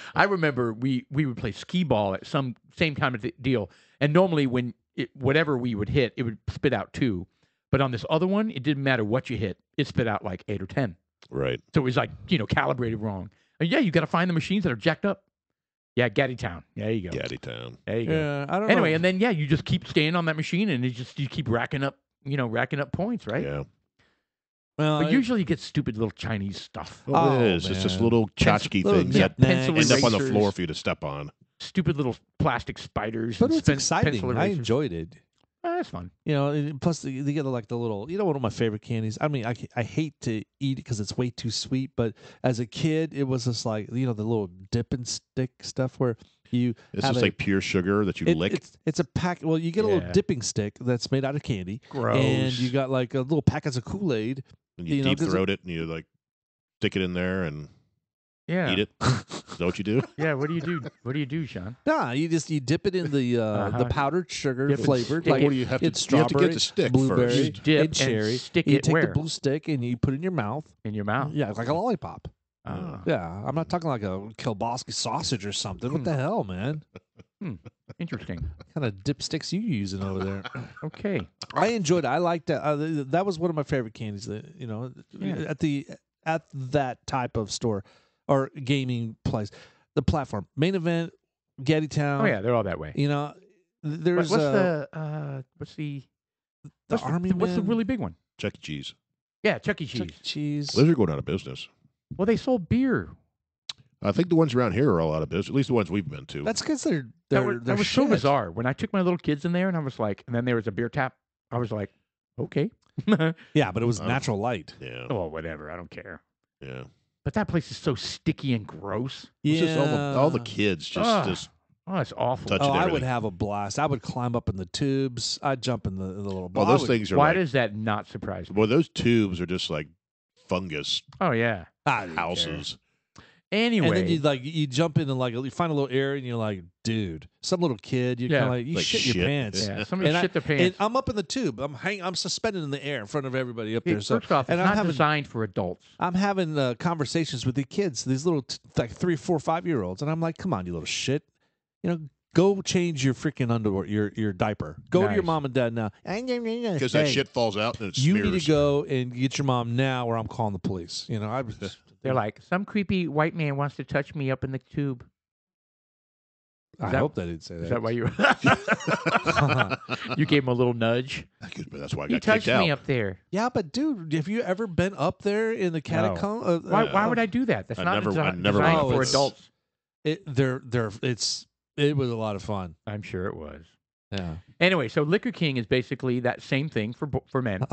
I remember we we would play skee ball at some same kind of th- deal, and normally when it, whatever we would hit, it would spit out two. But on this other one, it didn't matter what you hit; it spit out like eight or ten. Right. So it was like you know calibrated wrong. And yeah, you got to find the machines that are jacked up. Yeah, Gatti Town. There you go. Gatti Town. There you go. yeah, I don't Anyway, know. and then yeah, you just keep staying on that machine, and it just you keep racking up, you know, racking up points, right? Yeah. well, But it- usually you get stupid little Chinese stuff, Well, Oh, it is. It's just little Pencil- tchotchke little things nip- that pencil Nice. end up on the floor for you to step on. Stupid little plastic spiders. but and it's pen- exciting. pencil I enjoyed it. Eh, that's fun. You know, plus they, they get like the little. You know, one of my favorite candies. I mean, I, I hate to eat it because it's way too sweet. But as a kid, it was just like you know the little dip and stick stuff where you It's have just a- like pure sugar that you it- lick. It's, it's a pack. Well, you get a little Yeah. dipping stick that's made out of candy, Gross. and you got like a little packets of Kool Aid. and you, you know, deep 'cause it- throat it and you like stick it in there and Yeah. Eat it. Is that what you do? Yeah. What do you do? What do you do, Sean? Nah, you just you dip it in the uh, Uh-huh. the powdered sugar Dip flavored like what do you have to? it's You have to get strawberry, the stick blueberry, first. You dip and and cherry. stick you it take where? the blue stick and you put it in your mouth. In your mouth. Yeah, like a lollipop. Ah, Yeah, I'm not talking like a kielbasa sausage or something. What the hell, man? interesting. What kind of dipsticks you using over there? Okay. I enjoyed. it. I liked that. Uh, that was one of my favorite candies. That you know, Yeah. at the at that type of store or gaming place, the platform main event, Gatti Town. Oh yeah, they're all that way. You know, th- What- there's what's uh, the uh, what's the the what's army. What's the really big one? Chuck E. Cheese. Yeah, Chuck E. Cheese. Chuck E. Cheese. Those are going out of business. Well, they sold beer. I think the ones around here are all out of business. At least the ones we've been to. That's because they're they're was, they're that was so bizarre. When I took my little kids in there, and I was like, and then there was a beer tap. I was like, okay. Yeah, but it was natural light. yeah, oh, whatever. I don't care. yeah. But that place is so sticky and gross. It's just all the all the kids just Ugh. just Oh, it's awful. Touch Oh, I would everything. have a blast. I would climb up in the tubes. I'd jump in the, the little. well I those would- things are Why like does that not surprise me? well those tubes are just like fungus Oh yeah. I didn't care. houses. Anyway, And then you like you jump in and like you find a little area and you're like, dude, some little kid, you Yeah. kind of like you Like shit, shit. your pants. yeah, somebody And I- shit their And pants. I'm up in the tube. I'm hang, I'm suspended in the air in front of everybody up Hey, there. So First off, it's and I'm not having- designed for adults. I'm having uh, conversations with the kids, these little t- like three, four, five year olds, and I'm like, come on, you little shit, you know, go change your freaking underwear, your your diaper. Go to your mom and dad now. Because that shit falls out and it You need to go and get your mom now, or I'm calling the police. You know, I was. They're like, some creepy white man wants to touch me up in the tube. I that- hope they didn't say that. Is that why you you gave him a little nudge? That's why I He got touched kicked me out. up there. Yeah, but dude, have you ever been up there in the catacomb? Uh, Why? uh, Why uh, would I do that? That's I not never- desi- I never designed up for adults. It, they're they're it's it was a lot of fun. I'm sure it was. Yeah. Anyway, so Liquor King is basically that same thing for for men,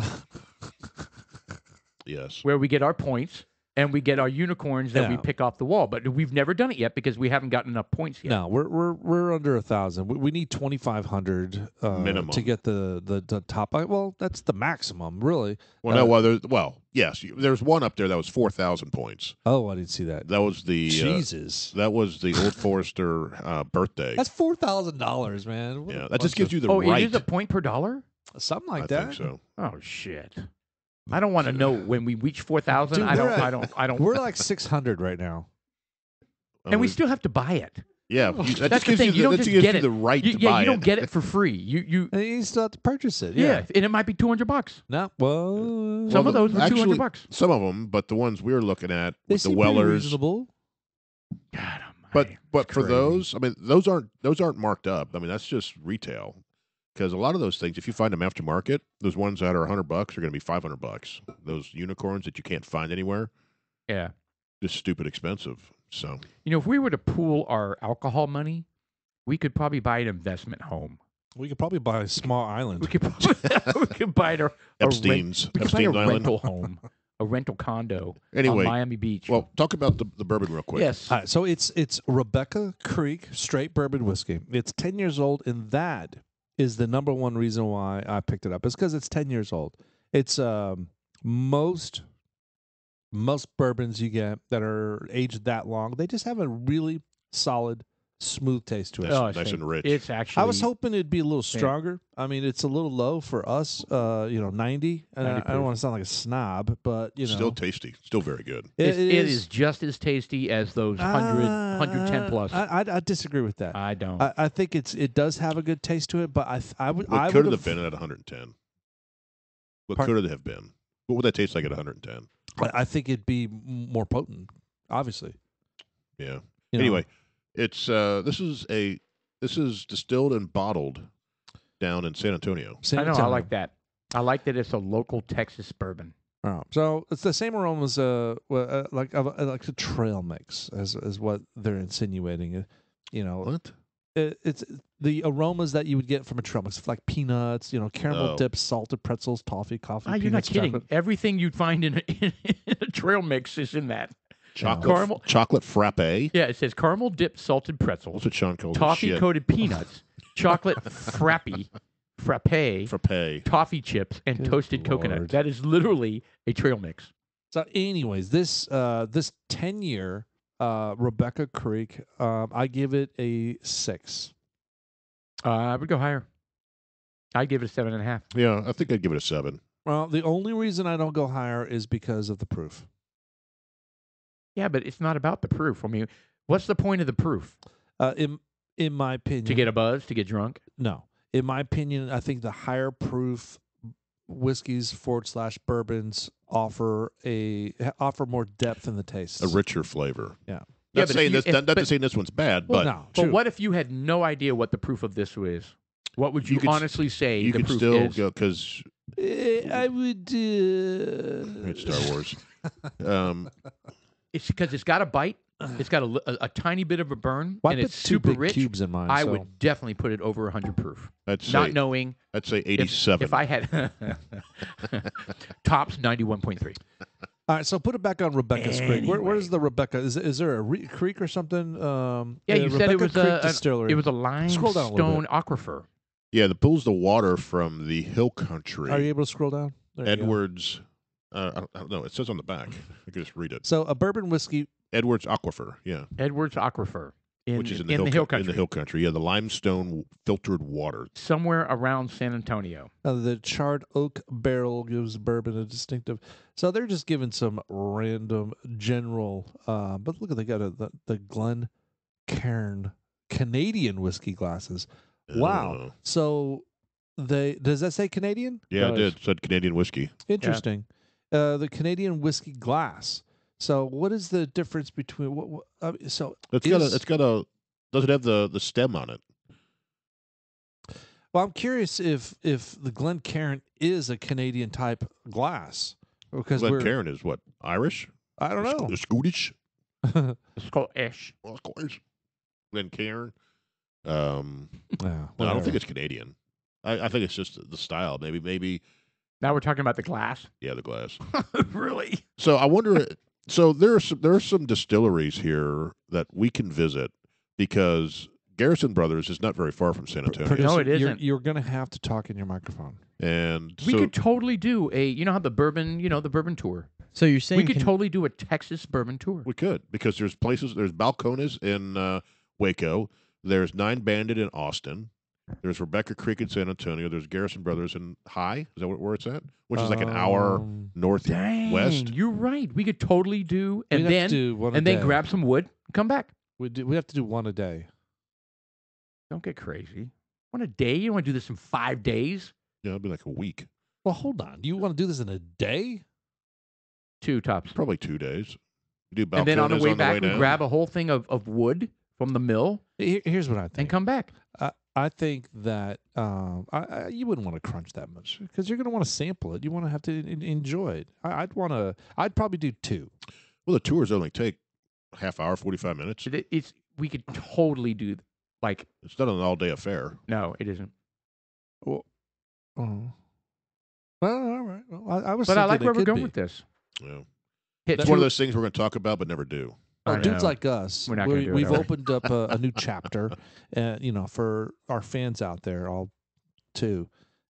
Yes. where we get our points and we get our unicorns that we pick off the wall. But we've never done it yet because we haven't gotten enough points yet. No, we're we're we're under a thousand. We, we need twenty five hundred uh, Minimum. to get the, the the top. uh, Well, that's the maximum, really. Well, Uh, no. Well, there's well, yes. you- There's one up there that was four thousand points. Oh, I didn't see that. That was the uh, Jesus, that was the Old Forester uh, birthday. that's four thousand dollars, man. What yeah, that just bunch gives you the oh, right. it is a point per dollar. something like I that. think so. Oh shit! I don't want to know when we reach four thousand. I don't. we're at- I don't. I don't. We're like six hundred right now. Oh, and we still have to buy it. yeah, you, that That's the thing. you, You the, don't just gives get it. the right You, to yeah, buy you don't it. get it for free. You you And you still have to purchase it. yeah, Yeah. and it might be two hundred bucks. No, well, uh, Some Well, of those were two actually- hundred bucks. Some of them, but the ones we're looking at they with the seem pretty Wellers. reasonable. God But but for crazy. those, I mean, those aren't those aren't marked up. I mean, that's just retail. Because a lot of those things, if you find them aftermarket, those ones that are hundred bucks are going to be five hundred bucks. Those unicorns that you can't find anywhere, yeah, just stupid expensive. So you know, if we were to pool our alcohol money, we could probably buy an investment home. We could probably buy a small We island. could probably, we could buy a, a rent, Epstein's we could buy a Island. rental home, a rental condo on Anyway, Miami Beach. well, talk about the, the bourbon real quick. yes, All right, so it's it's Rebecca Creek straight bourbon whiskey. It's ten years old, and that is the number one reason why I picked it up. It's because it's ten years old. It's um, most most bourbons you get that are aged that long, they just have a really solid, smooth taste to it. Nice- Oh, nice fan- and rich. It's actually. I was hoping it'd be a little Fan- stronger. I mean, it's a little low for us. Uh, you know, ninety. And I, 90 I don't want to sound like a snob, but you know, still tasty, still very good. It's, it is just as tasty as those 100, 110 Uh, plus. I, I, I, I disagree with that. I don't. I, I think it's it does have a good taste to it, but I th- I would I What would could it have have been at 110? What Pardon? could it have been? What would that taste like at 110? I I think it'd be more potent. Obviously. Yeah. You know? Anyway, it's uh this is a this is distilled and bottled down in San Antonio. San I know. I like that. I like that it's a local Texas bourbon. Oh, so it's the same aromas, uh, well, uh like of a- like a trail mix, as is what they're insinuating. Uh, You know, What? it, it's the aromas that you would get from a trail mix, like peanuts, you know, caramel Oh. dips, salted pretzels, toffee, coffee. Ah, you're not kidding. chocolate. Everything you'd find in a, in, a trail mix is in that. Chocolate Caramel- chocolate frappe. Yeah, it says caramel dipped salted pretzels, What's what Sean calls it? toffee Shit. coated peanuts, chocolate frappe, frappe, frappe. toffee chips, and Good toasted coconut. That is literally a trail mix. So, anyways, this uh this ten year Uh, Rebecca Creek. Um, I give it a six. Uh, I would go higher. I'd give it a seven and a half. Yeah, I think I'd give it a seven. Well, the only reason I don't go higher is because of the proof. Yeah, but it's not about the proof. I mean, what's the point of the proof? Uh, in in my opinion, To get a buzz, to get drunk? no. In my opinion, I think the higher proof whiskeys forward slash bourbons offer a offer more depth in the taste. A richer flavor. Yeah. Yeah, Not but saying you- this. if- not not but- saying this one's bad, well, but no, But true. what if you had no idea what the proof of this was? What would you, You could honestly say you the could proof still is? go because Eh, I would. Uh, it's Star Wars. um, It's because it's got a bite. It's got a, a, a tiny bit of a burn, Well, and put it's two super big rich. cubes in mine. I so- would definitely put it over 100 proof. I'd say Not knowing I'd say if, eighty-seven. if I had tops 91.3. All right, so put it back on Rebecca's Creek. Where, where's the Rebecca? Is is there a re- creek or something? Um, Yeah, uh, you said it Rebecca was Creek a, an- distillery. it was a Scroll down a little limestone aquifer. yeah, the pool's the water from the hill country. Are you able to scroll down? There you go. Edwards. Uh, I, don't, I don't know. It says on the back. I could just read it. So a bourbon whiskey. Edwards Aquifer. Yeah, Edwards Aquifer in, which is in the, in hill, the hill country, In the hill country. Yeah, the limestone filtered water. somewhere around San Antonio. Uh, the charred oak barrel gives bourbon a distinctive. So they're just giving some random general. Uh, but look at they got a, the the Glen Cairn Canadian whiskey glasses. Wow. Uh, So they does that say Canadian? yeah, it Does. did. It said Canadian whiskey. Interesting. Uh, the Canadian whiskey glass. So what is the difference between what? what uh, so It's got a. It's got a. Does it have the the stem on it? well, I'm curious if if the Glencairn is a Canadian type glass because we're Glencairn is what Irish? I don't Sc- know. Scottish. It's called Ash. Well, of course. Glencairn. Um, Yeah, no, I don't think it's Canadian. I, I think it's just the style. Maybe, maybe, Now we're talking about the glass. yeah, the glass. really? So I wonder. so there are some there are some distilleries here that we can visit because Garrison Brothers is not very far from San Antonio, Producer, No, it You're, isn't. you're going to have to talk in your microphone. and We so could totally do a, you know how the bourbon, you know, the bourbon tour. So you're saying We could Can- totally do a Texas bourbon tour. we could because there's places there's Balcones in uh, Waco, there's Nine Banded in Austin, there's Rebecca Creek in San Antonio, there's Garrison Brothers in Hye. Is that where where it's at? Which is like an hour Um, northwest. Dang, you're right. We could totally do, we'd and have to then do one a and then day. grab some wood, come back. We do. We have to do one a day. Don't get crazy. One a day? You want to do this in five days? Yeah, it'd be like a week, Well, hold on. Do you want to do this in a day? Two tops. probably two days. You do and then on the way on back, the way we down. grab a whole thing of, of wood from the mill Here- Here's what I think. and come back. I think that um, I, I, you wouldn't want to crunch that much because you're going to want to sample it. You want to have to en- enjoy it. I, I'd want to. I'd probably do two. Well, the tours only take half hour, forty five minutes. It- It's we could totally do like It's not an all day affair. no, it isn't. Oh. Well, all right. Well, I, I was. But I like where we're going be. with this. Yeah. Hit It's two- one of those things we're going to talk about but never do. Oh, dudes know. like us, We're not gonna we, do it we've ever. opened up a, a new chapter, uh, you know, for our fans out there, all too,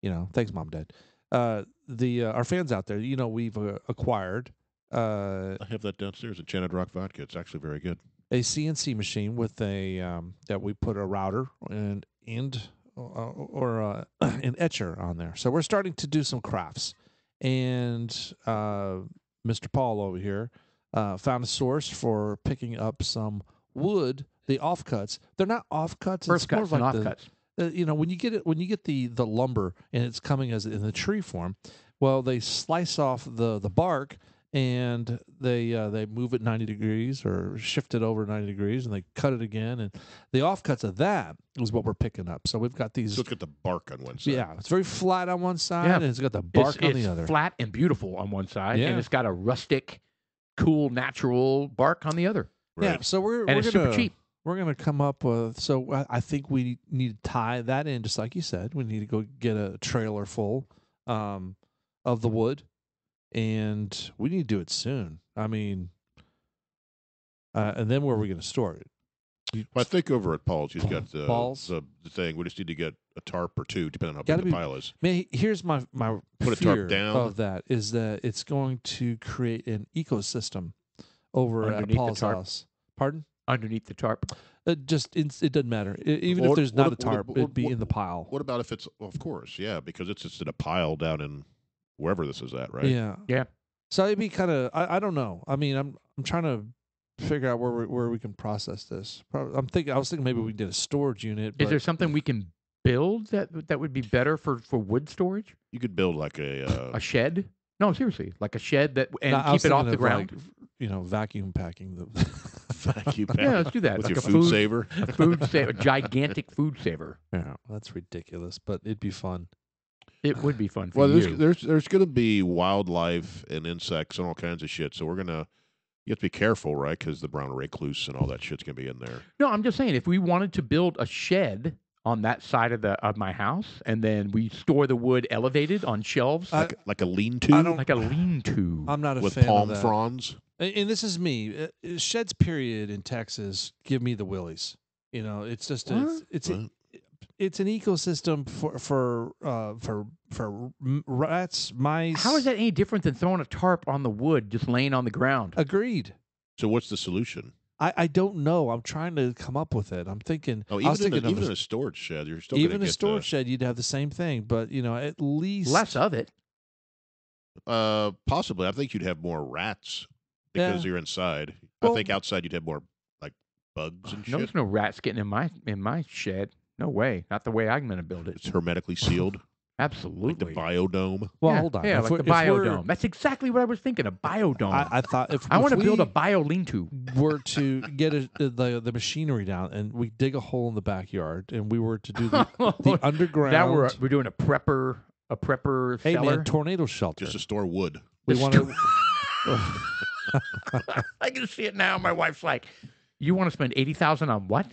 you know. Thanks, mom, dad. Uh, the uh, our fans out there, you know, we've uh, acquired uh, I have that downstairs, a Enchanted Rock Vodka. It's actually very good. a CNC machine with a um, that we put a router and and uh, or uh, an etcher on there. So we're starting to do some crafts, and uh, Mr. Paul over here uh, found a source for picking up some wood. The offcuts, they're not offcuts. first it's more cuts of and like off the, cuts. uh, you know when you get it when you get the the lumber and it's coming as in the tree form well they slice off the the bark and they uh, they move it 90 degrees or shift it over 90 degrees and they cut it again and the offcuts of that is what we're picking up so we've got these look at the bark on one side. yeah it's very flat on one side Yeah. and it's got the bark it's, on it's the other flat and beautiful on one side, Yeah. and it's got a rustic, cool, natural bark on the other, Right. yeah so we're and we're it's gonna super cheap. we're gonna come up with so I, I think we need to tie that in just like you said we need to go get a trailer full um of the wood and we need to do it soon i mean uh, and then where are we gonna store it You- Well, I think over at Paul's, he's got the, Paul's? the the thing. We just need to get a tarp or two, depending on how Gotta big the be- pile is. Man, here's my my Put a tarp fear down. of that is that it's going to create an ecosystem over Underneath the Paul's tarp. house Pardon? underneath the tarp. It just it's, it doesn't matter. I- even What- if there's what not a ab- what tarp, ab- it'd be what- in the pile. What about if it's? Well, of course, yeah, because it's just in a pile down in wherever this is at, right? Yeah. Yeah. So it'd be kind of I, I don't know. I mean, I'm I'm trying to figure out where we, where we can process this. Probably, I'm thinking I was thinking maybe we did a storage unit. But Is there something we can build that that would be better for for wood storage? You could build like a. Uh, A shed? No, seriously, like a shed that and No, keep it off the ground. like, you know, vacuum packing the. vacuum yeah, let's do that. with like your a food, saver. food saver, gigantic food saver. yeah, that's ridiculous, but it'd be fun. It would be fun for Well, there's you. there's there's going to be wildlife and insects and all kinds of shit. So we're gonna you have to be careful, right? Because the brown recluse and all that shit's gonna be in there. No, I'm just saying if we wanted to build a shed on that side of the of my house and then we store the wood elevated on shelves I- Like, a- like a lean-to I don't- like a lean-to. I'm not a with fan palm of that. fronds. And, and this is me. Uh, uh, Sheds period in Texas give me the willies. You know, it's just a, What? it's a, What? It's an ecosystem for for uh, for for rats, mice. How is that any different than throwing a tarp on the wood just laying on the ground? Agreed. So what's the solution? I, I don't know. I'm trying to come up with it. I'm thinking. Oh, I was even in a, even a- in a storage shed, you're still even a storage shed. You'd have the same thing. But you know, at least Less of it. Uh, possibly. I think you'd have more rats because Yeah. you're inside. Well- I think outside you'd have more like bugs and shit. No, shit. there's no rats getting in my in my shed. No way. Not the way I'm going to build it. It's hermetically sealed, like the Absolutely. biodome. Well, yeah, hold on. Yeah, If like the if we're- biodome. That's exactly what I was thinking. A biodome. I, I thought if I want to build a we bio lean-to. were to get a, the the machinery down and we dig a hole in the backyard and we were to do the, the underground. now we're we're doing a prepper a prepper hey cellar. man, tornado shelter. Just to store wood. we want to. I can see it now. My wife's like, "You want to spend eighty thousand on what?"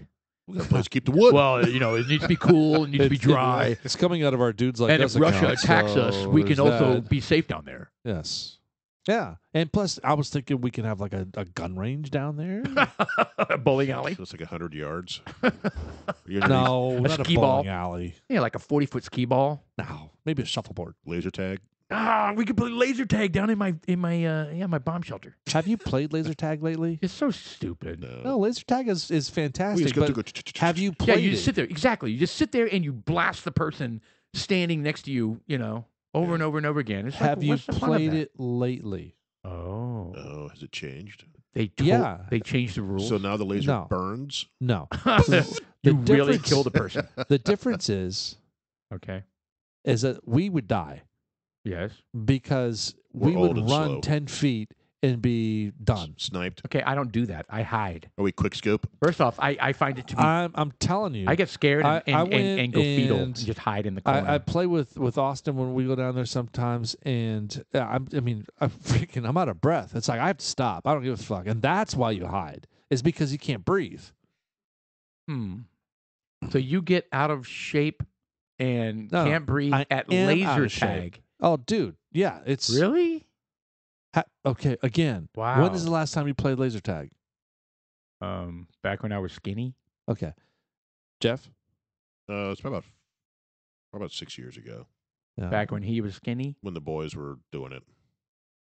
We got a place to keep the wood. Well, you know, it needs to be cool. It needs to be dry. It's coming out of our dudes like and us if Russia account, attacks us, we can also that. be safe down there. yes. Yeah, and plus, I was thinking we can have like a, a gun range down there. A bowling alley. so it's like hundred yards. You're underneath no, not a bowling ball. alley. Yeah, like a forty-foot ski ball. No, maybe a shuffleboard. laser tag. Ah, we could play laser tag down in my in my uh yeah my bomb shelter. Have you played laser tag lately? It's so stupid. No. No, laser tag is is fantastic. But go have you Yeah, played you it? just sit there. Exactly. You just sit there and you blast the person standing next to you. You know, over Yeah. and over and over again. It's like, have you what's the fun of played that? it lately? Oh, Oh, has it changed? they to- Yeah. they changed the rules. So now the laser No. burns. No. you really difference- killed a person. the difference is Okay. is that we would die Yes. because We're we old would and run slow. ten feet and be done. Sniped. Okay. I don't do that. I hide. Are we quick scope? First off, I, I find it to be. I'm I'm telling you. I get scared I- and, I and, and, went and go fetal and and just hide in the corner. I, I play with with Austin when we go down there sometimes, and uh, I'm, I mean, I'm freaking, I'm out of breath. It's like I have to stop. I don't give a fuck, and that's why you hide. Is because you can't breathe. Hmm. So you get out of shape and No, no, can't breathe I at am out laser of shape. tag. Oh, dude, yeah, it's Really? Ha- okay, again. Wow. When is the last time you played laser tag? Um, back when I was skinny. Okay, Jeff. Uh, it's probably about probably about six years ago Yeah. Back when he was skinny. when the boys were doing it.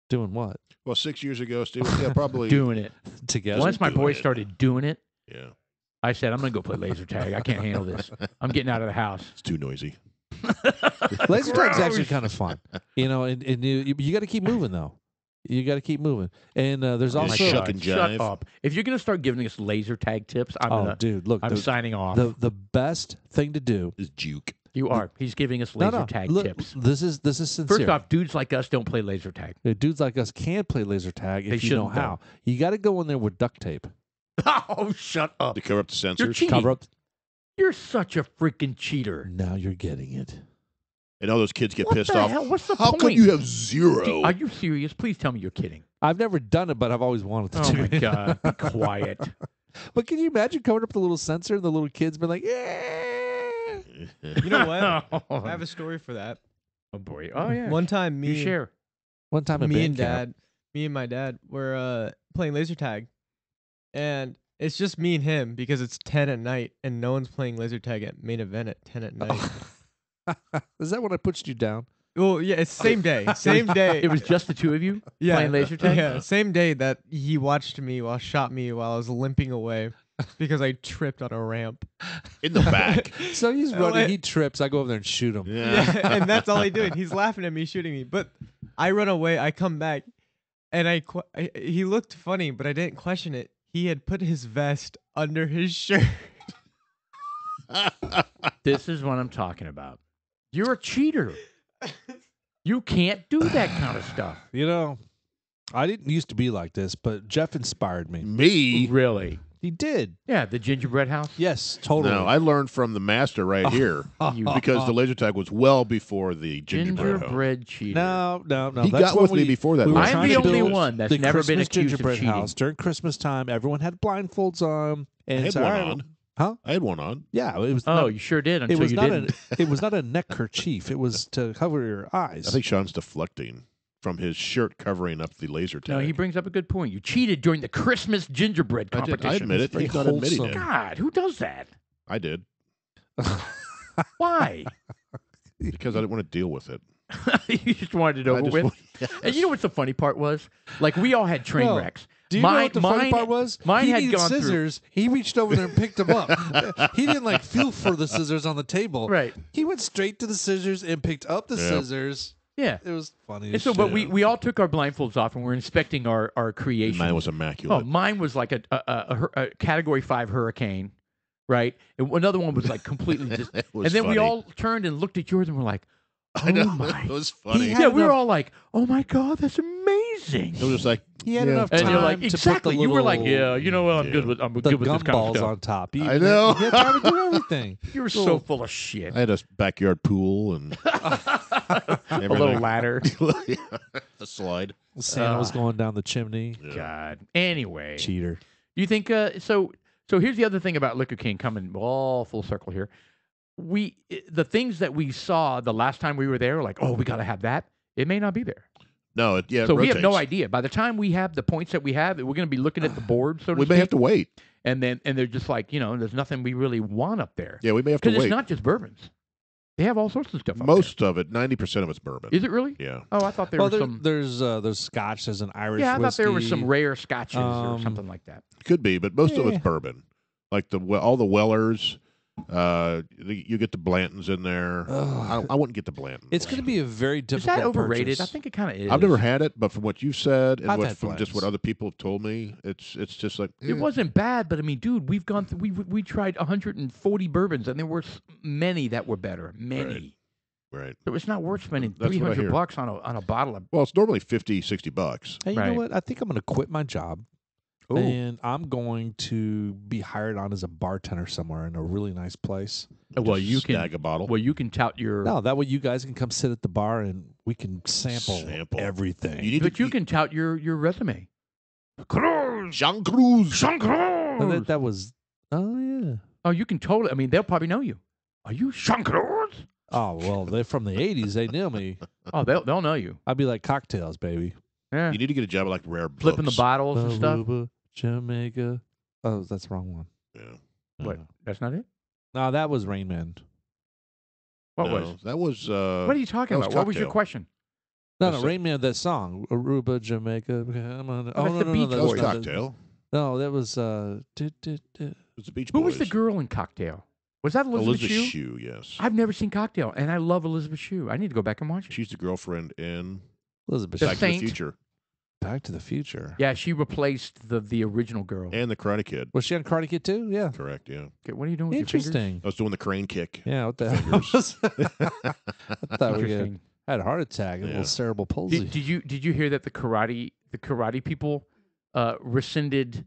doing what Well, six years ago, Steve. Yeah, probably. Doing it. together? Once my boys it. started doing it, Yeah, I said, I'm going to go play laser tag. I can't handle this. I'm getting out of the house. it's too noisy. Laser tag's actually kind of fun, you know, and, and you, you got to keep moving though. You got to keep moving, and uh, there's Oh also shuck God, and shut up. If you're going to start giving us laser tag tips, I'm oh, gonna, dude, look, I'm the, signing off. the the best thing to do. Is juke. you are. He's giving us laser no, tag look, tips. This is this is sincere. First off, dudes like us don't play laser tag. Dudes like us can play laser tag They if you know shouldn't, though. how. You got to go in there with duct tape, Oh, shut up. To cover up the You're sensors. cheating. cover up. You're such a freaking cheater. Now you're getting it. And all those kids get What pissed the off. hell? What's the How point? come you have zero? Do- Are you serious? Please tell me you're kidding. I've never done it, but I've always wanted to Oh do my it. god. Be quiet. But can you imagine covering up with the little sensor and the little kids been like, yeah. You know what? oh, I have a story for that. Oh boy. Oh yeah. One time, me, you share. One time me band and camp, dad, me and my dad were uh, playing laser tag, and it's just me and him because it's ten at night, and no one's playing laser tag at main event at ten at night. Is that when I pushed you down? Well, yeah, it's same day. Same day. It was just the two of you yeah, playing laser tag. Yeah, same day that he watched me while shot me while I was limping away because I tripped on a ramp. in the back. So he's running. He trips. I go over there and shoot him. Yeah, and that's all he doing. He's laughing at me, shooting me. But I run away. I come back, and I, que- I he looked funny, but I didn't question it. He had put his vest under his shirt. This is what I'm talking about. You're a cheater. You can't do that kind of stuff. You know, I didn't used to be like this, but Jeff inspired me. Me? Really? He did. Yeah, the gingerbread house. Yes, totally. No, I learned from the master right here because the laser tag was well before the gingerbread. house. gingerbread cheater. no, no, no. He That's got when with we, me before that. we were I'm trying the to only build one that's the never been Christmas accused of gingerbread cheating. house during Christmas time. Everyone had blindfolds on, I and had so one I- on. Huh? I had one on. Yeah, it was. Oh, not, you sure did it until was you not didn't. a. It was not a neckerchief. It was to cover your eyes. I think Sean's deflecting from his shirt covering up the laser tag. No, he brings up a good point. You cheated during the Christmas gingerbread I, did, competition. I admit it. very He's not admitting wholesome. it. God, who does that? I did Why? because I didn't want to deal with it. you just wanted it I over just with. want- And you know what the funny part was? Like we all had train No. wrecks. Do you mine, know what the mine, funny part was? mine he had needed gone through- scissors. He reached over there and picked them up. he didn't like feel for the scissors on the table. Right. He went straight to the scissors and picked up the Yeah. scissors. Yeah. It was funny. And as so, but we, we all took our blindfolds off and we're inspecting our, our creation. Mine was immaculate. Oh, mine was like a, a, a, a a category five hurricane, right? And another one was like completely just. It was and then we all turned and looked at yours and we're like, oh I know oh my. it was funny. had yeah, we were all like, oh my God, that's amazing. It was just like he had Yeah. enough and time you're like, to put the exactly. You were like, yeah, you know what? I'm good with I'm the good with this kind of gumballs stuff. on top. He, I know. He had time to do everything. You were so full of shit. I had a backyard pool and a little ladder. a slide. Santa was going down the chimney. God. Anyway, Cheater. you think uh, so? So here's the other thing about Liquor King coming all full circle here. We the things that we saw the last time we were there, like oh, we got to have that. It may not be there. No, it, yeah. it so we have no rotates. idea. By the time we have the points that we have, we're going to be looking at the board, so to We speak. may have to wait. and then and they're just like you know, there's nothing we really want up there Yeah, we may have to wait. because wait. it's not just bourbons. They have all sorts of stuff. up Most of it, ninety percent of it's bourbon. Is it really? yeah, Oh, I thought there well, was there, some. there's uh, there's scotch. There's an Irish. Yeah, I thought there were some rare scotches or Um, something like that. could be, but most of Eh. it's bourbon. Like the all the Wellers, uh, you get the Blantons in there. Ugh. I, I wouldn't get the Blanton. It's going to be a very difficult. Is difficult. that overrated? I think it kind of is. I've never had it, but from what you've said and what, had from just what other people have told me, it's it's just like It eh. wasn't bad, but I mean, dude, we've gone through. We we tried 140 bourbons, and there were many that were better. Many. right. So it's not worth spending That's 300 bucks on a on a bottle of. Well, it's normally 50, 60 bucks. Hey, you Right. know what? I think I'm going to quit my job Ooh. and I'm going to be hired on as a bartender somewhere in a really nice place. Uh, well, you can- snag a bottle. Well, you can tout your. No, that way you guys can come sit at the bar and we can sample, Sample. everything. You need but to you can tout your your resume. Cruz, Jean Cruz. Jean And Cruz. that, that was. Oh yeah. Oh, you can totally. I mean, they'll probably know you. Are you Jean Cruz? Oh well, they're from the '80s. They knew me. Oh, they'll they'll know you. I'd be like cocktails, baby. Yeah, You need to get a job at like Rare Books. flipping the bottles and stuff. Aruba, Jamaica. Oh, that's the wrong one. Yeah. What? That's not it. No, that was Rain Man. What No, was? that was? Uh, What are you talking that was about? What was your cocktail. question? No, That's no. Rain Man. That song, Aruba, Jamaica. Come on. that's Oh, no, the no, Beach no, that was Boys. not- cocktail. No, that was. uh It was the Beach Who Boys. was the girl in Cocktail? Was that Elizabeth, Elizabeth Shue? Shue, yes. I've never seen Cocktail, and I love Elizabeth Shue. I need to go back and watch it. She's the girlfriend in Elizabeth. The Back Shue. to Saint. the Future Back to the Future. Yeah, she replaced the the original girl. and the Karate Kid. Was she on Karate Kid too? Yeah. Correct. Yeah, Okay, what are you doing with your fingers? Interesting. I was doing the crane kick. Yeah. What the hell? Fingers. was- I thought we had, Interesting. had a heart attack, a Yeah. little cerebral palsy. Did, did you did you hear that the karate the karate people uh, rescinded?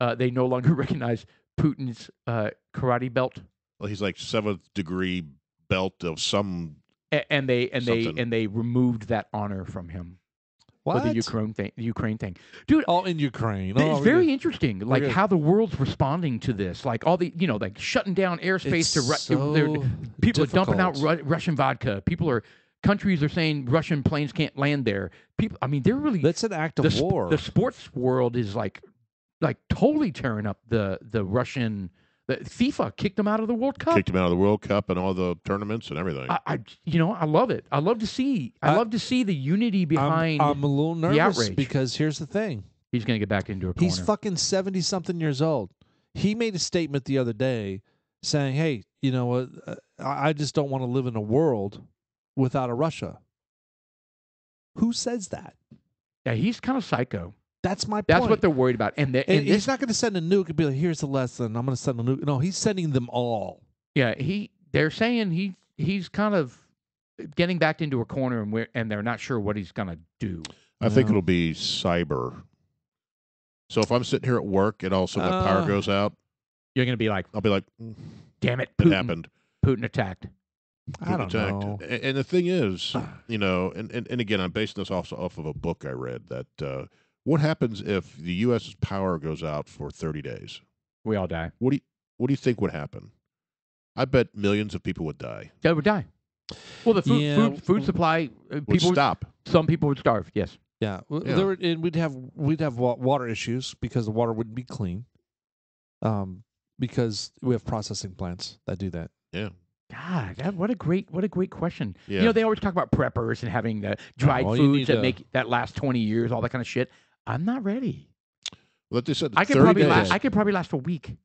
Uh, they no longer recognize Putin's uh, karate belt, Well, he's like seventh degree belt of some. A- and they and they and they removed that honor from him what? the Ukraine thing. The Ukraine thing, dude. All in Ukraine. Oh, it's very did- interesting, like how the world's responding to this. Like all the, you know, like shutting down airspace It's to Ru- so people are dumping out. Ru- Russian vodka. People are countries are saying Russian planes can't land there. People, I mean, they're really That's an act of sp- war. the sports world is like like totally tearing up the the Russian The FIFA kicked them out of the World Cup. Kicked him out of the World Cup and all the tournaments and everything. I, I, you know, I love it. I love to see. I, I- love to see the unity behind. I'm, I'm a little nervous because here's the thing. he's going to get back into a corner. He's fucking 70 something years old. He made a statement the other day saying, hey, you know what? Uh, I I just don't want to live in a world without a Russia. Who says that? yeah, he's kind of psycho. That's my That's point. what they're worried about. And, the, And and he's not going to send a nuke and be like, here's the lesson. I'm going to send a nuke. No, he's sending them all. yeah, he. They're saying he he's kind of getting backed into a corner, and we're, and they're not sure what he's going to do. I think it'll be cyber. So if I'm sitting here at work and all of a sudden my power Uh. goes out, You're going to be like, I'll be like, "Mm, damn it, it happened. Putin attacked. I don't attacked. know. A- And the thing is, you know, and, and, and again, I'm basing this also off of a book I read that uh, what happens if the U.S.'s power goes out for 30 days? We all die. What do you what do you think would happen? I bet millions of people would die. They would die. Well, the food Yeah. food, food supply uh, Would people. stop. Some people would starve. Yes. Yeah, Yeah. there were, and we'd have we'd have water issues because the water wouldn't be clean. Um, because we have processing plants that do that. Yeah. God, that, what a great what a great question. Yeah. You know, they always talk about preppers and having the dried well, foods that to- make that last twenty years, all that kind of shit. I'm not ready. But they said I could probably days. last. I could probably last a week.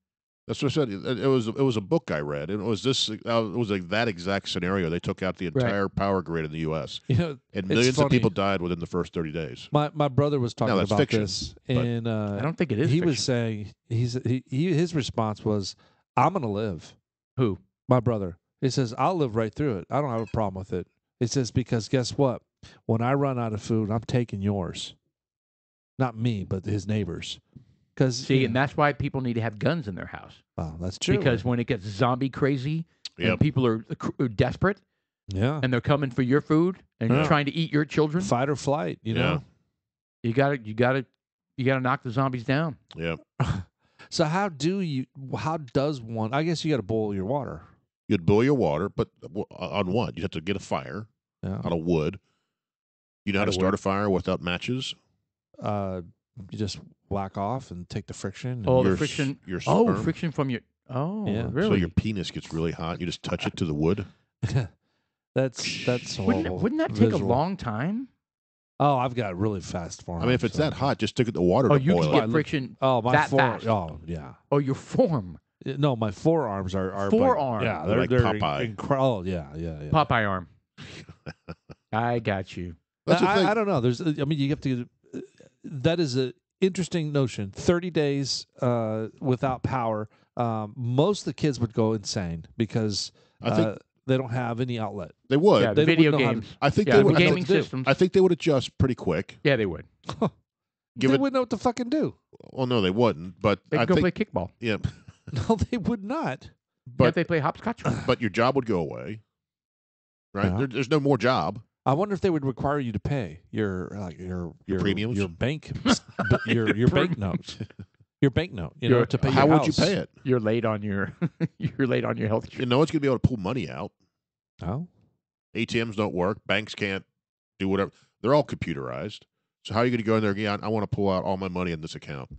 That's what I said. It, it was it was a book I read, and it was this. Uh, it was like that exact scenario. They took out the Right. entire power grid in the U.S. You know, and It's millions of people died within the first 30 days. my my brother was talking that's about fiction, this, but and uh, I don't think it is. he was saying he's he, he his response was, "I'm gonna live." who? My brother. He says, "I'll live right through it. I don't have a problem with it." He says because guess what? When I run out of food, I'm taking yours, not me, but his neighbors. Because See, and that's why people need to have guns in their house wow, that's true. because when it gets zombie crazy Yep. and people are, uh, are uh, desperate yeah, and they're coming for your food and Yeah. you're trying to eat your children, fight or flight. You know. you got to you got to you got to knock the zombies down. Yeah. So how do you? How does one? I guess you got to boil your water. You'd boil your water, but uh, on what? You have to get a fire Yeah. out of wood. You know how to start wood. a fire without matches? Uh, you just whack off and take the friction. and- Oh, the Your s- friction- Your Oh, friction from your oh Yeah. So So your penis gets really hot. You just touch it to the wood. that's that's wouldn't, horrible wouldn't that take visual. a long time? Oh, I've got really fast form. I mean, if it's that hot, just stick it in the water Oh, to you boil can it. get Look- friction. Oh, my that fore- fast. Oh, yeah. Oh, your form. Uh, No, my forearms are are like- Forearm. yeah, They're they're like they're Popeye. incre- oh, yeah, yeah, yeah. Popeye arm. I got you. That's the I, thing. I don't know. There's, I mean, you have to. uh, That is a interesting notion. Thirty days uh, without power. Um, most of the kids would go insane because I think uh, they don't have any outlet. they would. yeah, they video know how to- games. I think Yeah, they would. gaming I, do. systems. I think they would adjust pretty quick. yeah, they would. Give they it. wouldn't know what to fucking do. Well, no, they wouldn't. But They I could go think, play kickball. yeah. No, they would not. But But they play hopscotch. but your job would go away, right? Yeah. There, there's no more job. I wonder if they would require you to pay your like your your premiums? your bank, your your bank note, your bank note. You know to pay. How your would you house. pay it? You're late on your you're late on your health You insurance. know, it's going to be able to pull money out. Oh, ATMs don't work. Banks can't do whatever. They're all computerized. So how are you going to go in there? Yeah, I want to pull out all my money in this account.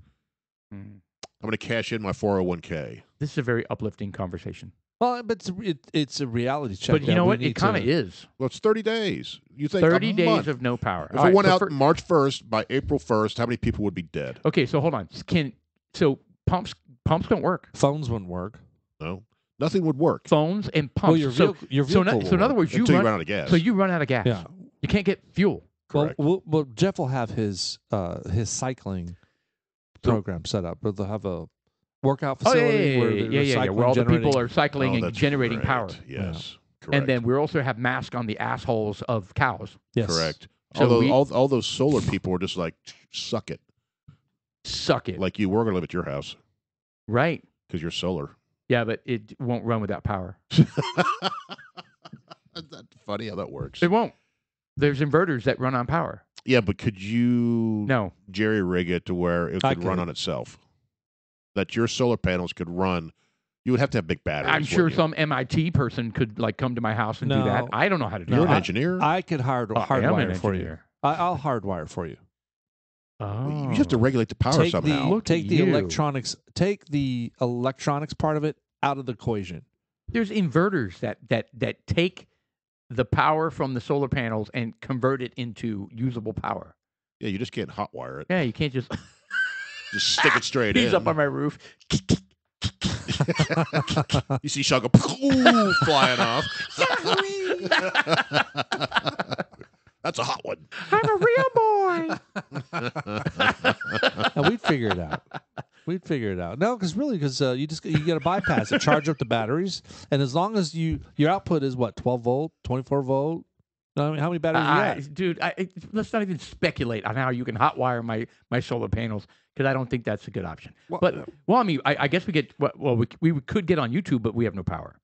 Mm. I'm going to cash in my 401k. This is a very uplifting conversation. Well, but it's a, it, it's a reality check. but you know what? It kind of is. Well, it's 30 days. You think a 30 days month. of no power. If All it right, went so out fir- March 1st by April 1st, how many people would be dead? okay, so hold on. Can so pumps pumps don't work. Phones wouldn't work. No, nothing would work Phones and pumps. Well, your so vehicle, your so, vehicle so will in other words, you until run, you run out of gas. so you run out of gas. yeah. You can't get fuel. Well, Correct. well, well, Jeff will have his uh, his cycling So- program set up, but they'll have a workout Oh yeah, facility yeah, where yeah, yeah, yeah, yeah. Where all the people are cycling Oh, and generating great. power. Yes, correct. And then we also have masks on the assholes of cows. yes. correct. So Although we- all, all those solar people are just like, suck it. Suck it. Like you, we're going to live at your house right. because you're solar. Yeah, but it won't run without power. Is that funny how that works? It won't. There's inverters that run on power. Yeah, but could you No. jerry rig it to where it I could run on itself? That your solar panels could run. You would have to have big batteries. I'm sure wouldn't you? some MIT person could like come to my house and do that. I don't know how to do You're an engineer. I could hard Oh, I am an hardwire for you. I, I'll hardwire for you. Oh. You have to oh. regulate the power take somehow. the Look take the you. electronics take the electronics part of it out of the equation. There's inverters that that that take the power from the solar panels and convert it into usable power. yeah, you just can't hotwire it. Yeah, you can't just Just stick it straight in. he's in. up on my roof. you see Shaka ooh, flying off. That's a hot one. I'm a real boy. and we'd figure it out. We'd figure it out. No, because really, because uh, you just you got to bypass it, charge up the batteries, and as long as you your output is what twelve volt, twenty four volt. No, I how many batteries I- you got? dude, I, I- let's not even speculate on how you can hotwire my my solar panels because I don't think that's a good option. Well, but well, I mean, I, I guess we get well, well we, we could get on YouTube, but we have no power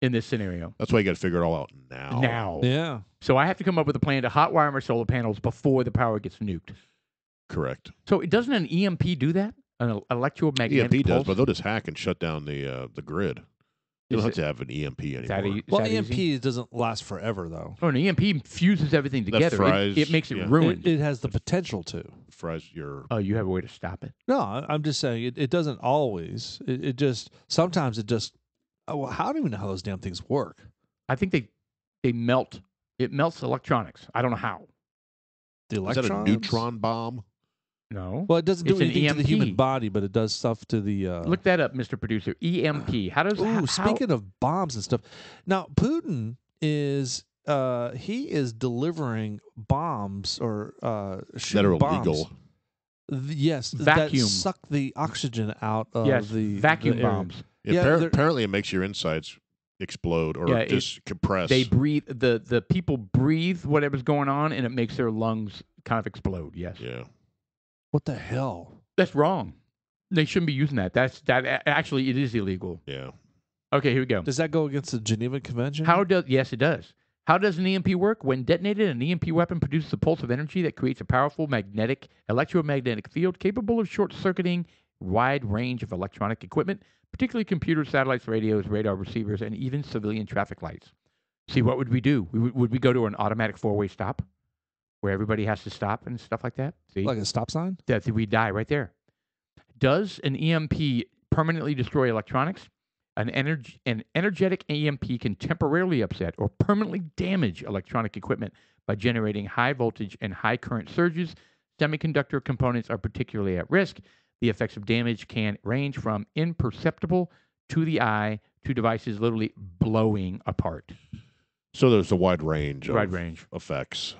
in this scenario That's why you got to figure it all out now. now. Yeah, So I have to come up with a plan to hotwire my solar panels before the power gets nuked. Correct. So it doesn't an EMP do that? An el- electromagnetic EMP does, but they'll just hack and shut down the uh, the grid. You Is don't have it- to have an EMP Is that, anymore. e- well, that EMP easy? doesn't last forever though. Oh, an EMP fuses everything together. It- fries- it, makes it yeah. ruined. It, it has the potential to. Fries your oh, you have a way to stop it? No, I- I'm just saying it, it doesn't always. It, it just sometimes it just. Oh, well, how do we know how those damn things work? I think they they melt. It melts electronics. I don't know how. The is that a neutron bomb? No. Well, it doesn't do It's an anything to the human body, but it does stuff to the. Uh, Look that up, Mr. Producer. EMP. How does Ooh, how, speaking of bombs and stuff, now Putin is uh he is delivering bombs or uh That are bombs. illegal. Th- yes, Vacuum. that suck the oxygen out of yes, the vacuum the area. bombs. Yeah, Appar- they're- apparently, it makes your insides explode or Yeah, it- just compress. They breathe. The the people breathe whatever's going on, and it makes their lungs kind of explode. Yes, yeah. What the hell? that's wrong. They shouldn't be using that. That's that. Actually, it is illegal. Yeah. Okay, here we go. Does that go against the Geneva Convention? How does yes, it does. How does an EMP work? When detonated, an EMP weapon produces a pulse of energy that creates a powerful magnetic electromagnetic field capable of short-circuiting wide range of electronic equipment, particularly computers, satellites, radios, radar receivers, and even civilian traffic lights. See, what would we do? We would, would we go to an automatic four-way stop, where everybody has to stop and stuff like that? See, like a stop sign? that we die right there. Does an EMP permanently destroy electronics? An, energ- an energetic EMP can temporarily upset or permanently damage electronic equipment by generating high voltage and high current surges. Semiconductor components are particularly at risk. The effects of damage can range from imperceptible to the eye to devices literally blowing apart. So there's a wide range of Wide range. effects.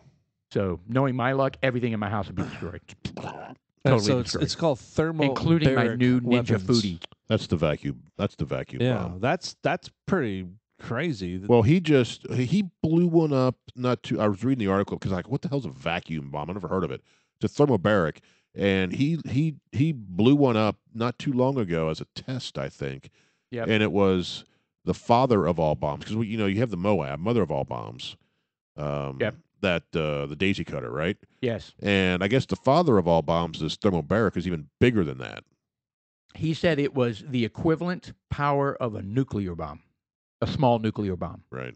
So, knowing my luck, everything in my house would be destroyed, Uh, Totally so it's, destroyed. it's called thermal, including my new Ninja Foodi. That's the vacuum. That's the vacuum Yeah, bomb. that's that's pretty crazy. Well, he just he blew one up. Not too. I was reading the article because like, what the hell's a vacuum bomb? I never heard of it. It's a thermobaric, and he he he blew one up not too long ago as a test, I think. Yeah. And it was the father of all bombs because you know you have the MOAB, mother of all bombs. Um, Yep. That uh, the daisy cutter, right? Yes. And I guess the father of all bombs, this thermobaric, is even bigger than that. He said it was the equivalent power of a nuclear bomb, a small nuclear bomb. Right.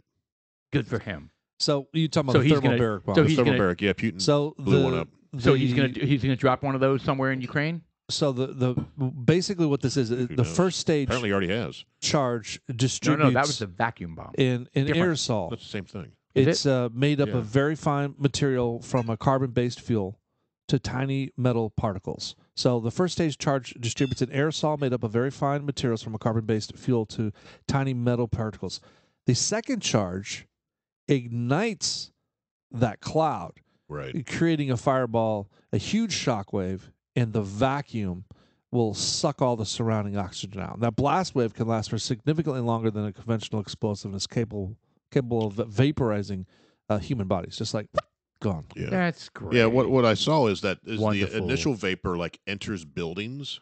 Good for him. so you talking So about he's the gonna- thermobaric bomb? so The he's gonna- yeah. Putin so blew the, one up. So he's gonna he's gonna drop one of those somewhere in Ukraine. So the the basically what this is Who the knows? first stage Apparently, already has. charge No, distributes no, that was the vacuum bomb. in in different. aerosol. That's the same thing. Is It's uh, made up Yeah. of very fine material from a carbon-based fuel to tiny metal particles. So the first stage charge distributes an aerosol made up of very fine materials from a carbon-based fuel to tiny metal particles. The second charge ignites that cloud, Right. creating a fireball, a huge shock wave, and the vacuum will suck all the surrounding oxygen out. That blast wave can last for significantly longer than a conventional explosive and is capable capable of vaporizing uh, human bodies, just like gone. Yeah. That's great. Yeah, what what I saw is that is the initial vapor like enters buildings,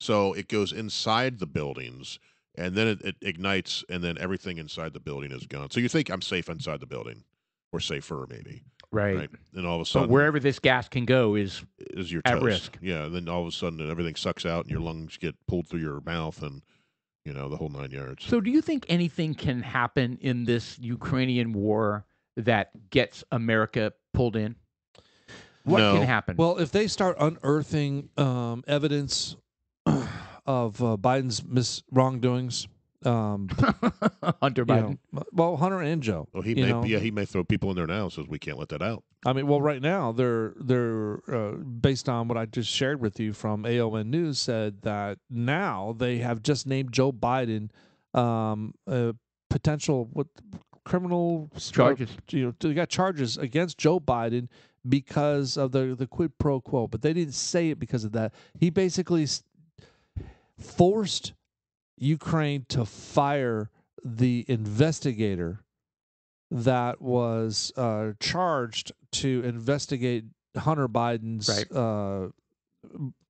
so it goes inside the buildings, and then it, it ignites, and then everything inside the building is gone. So you think I'm safe inside the building, or safer maybe, right. right? And all of a But sudden, wherever this gas can go is is your at toast. risk. Yeah, and then all of a sudden everything sucks out, and your lungs get pulled through your mouth, and you know the whole nine yards. So, do you think anything can happen in this Ukrainian war that gets America pulled in? What No. can happen? Well, if they start unearthing um, evidence of uh, Biden's mis- wrongdoings, um, Hunter you Biden. know, well, Hunter and Joe. Well, he may know? yeah he may throw people in there now, says we can't let that out. I mean, well, right now they're they're uh, based on what I just shared with you from AON News said that now they have just named Joe Biden um, a potential what criminal s- Charges. You know, they got charges against Joe Biden because of the the quid pro quo, but they didn't say it because of that. He basically forced Ukraine to fire the investigator that was uh, charged to investigate Hunter Biden's Right. uh,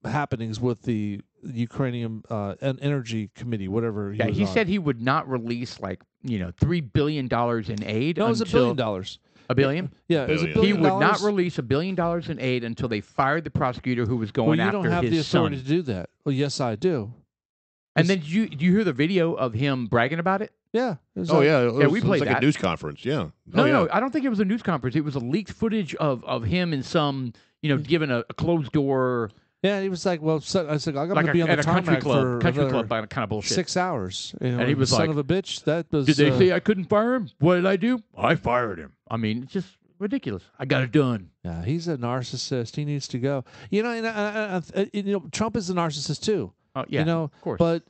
happenings with the Ukrainian uh, Energy Committee, whatever. He Yeah, was he on. said he would not release like you know three billion dollars in aid. no, it was a billion dollars. A billion. Yeah, it was a Billion. billion He would not release a billion dollars in aid until they fired the prosecutor who was going Well, you after don't have his the authority son. to do that. Well, yes, I do. And then did you do you hear the video of him bragging about it? Yeah. it was Oh like- yeah, it yeah, was, we it was played like that. a news conference. Yeah. No, oh, yeah. no, I don't think it was a news conference. It was a leaked footage of of him in some you know giving a, a closed door Yeah, he was like, "Well, so, I said I'm like going to a, be on at the a country tarmac club, for country another club kind of bullshit. six hours." You know, And he was son like, of a bitch. That was. Did they uh, say I couldn't fire him? What did I do? I fired him. I mean, it's just ridiculous. I got it done. Yeah, he's a narcissist. He needs to go. You know, and uh, uh, uh, you know, Trump is a narcissist too. Oh yeah, you know, of course. but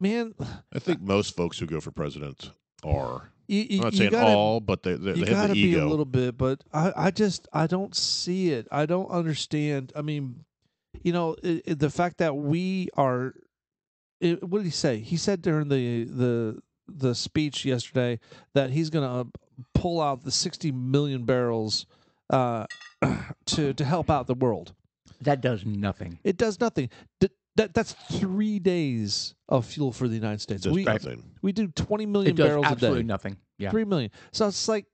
man, I think most folks who go for president are. you, you, I'm not saying gotta, all, but they they, you they have gotta the be ego. a little bit. But I, I just, I don't see it. I don't understand. I mean, you know, i i the fact that we are. It, what did he say? He said during the the the speech yesterday that he's going to pull out the 60 million barrels uh, to to help out the world. that does nothing. It does nothing. Th- that that's three days of fuel for the United States. Does We nothing. we do 20 million It does barrels a absolutely day. nothing. Yeah. Three million. So it's like,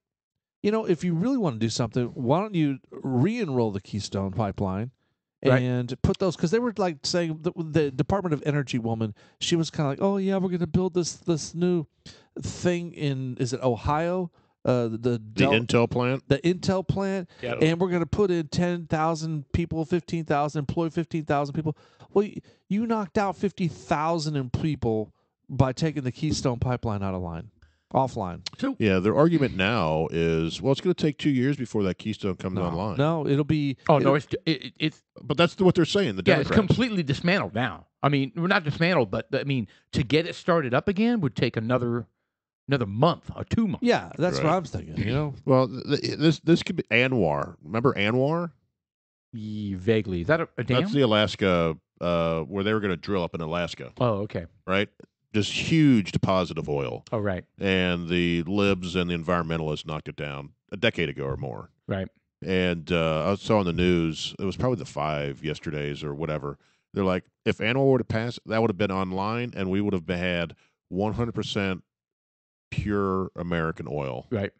you know, if you really want to do something, why don't you re-enroll the Keystone Pipeline Right. and put those? Because they were like saying the, the Department of Energy woman, she was kind of like, oh yeah, we're going to build this this new thing in is it Ohio? Uh, the The Del- Intel plant. the Intel plant, Yeah. and we're going to put in 10,000 people, 15,000, employ 15,000 people. Well, you, you knocked out 50,000 people by taking the Keystone pipeline out of line, offline. So Yeah, their argument now is, well, it's going to take two years before that Keystone comes No, online. no, it'll be. oh no, it'll- it's it, it- it's But that's what they're saying. The yeah, it's completely dismantled now. I mean, we're not dismantled, but I mean, to get it started up again would take another another month or two months. yeah, that's what I'm thinking. You know, Well, th- th- this this could be ANWR. Remember ANWR? Ye- vaguely. Is that a, a dam? That's the Alaska uh, where they were going to drill up in Alaska, oh, okay. right? Just huge deposit of oil, Oh, right, and the libs and the environmentalists knocked it down a decade ago or more. right. And uh, I saw on the news, it was probably the five yesterday's or whatever. They're like, if ANWR would have passed, that would have been online, and we would have had 100% pure American oil Right.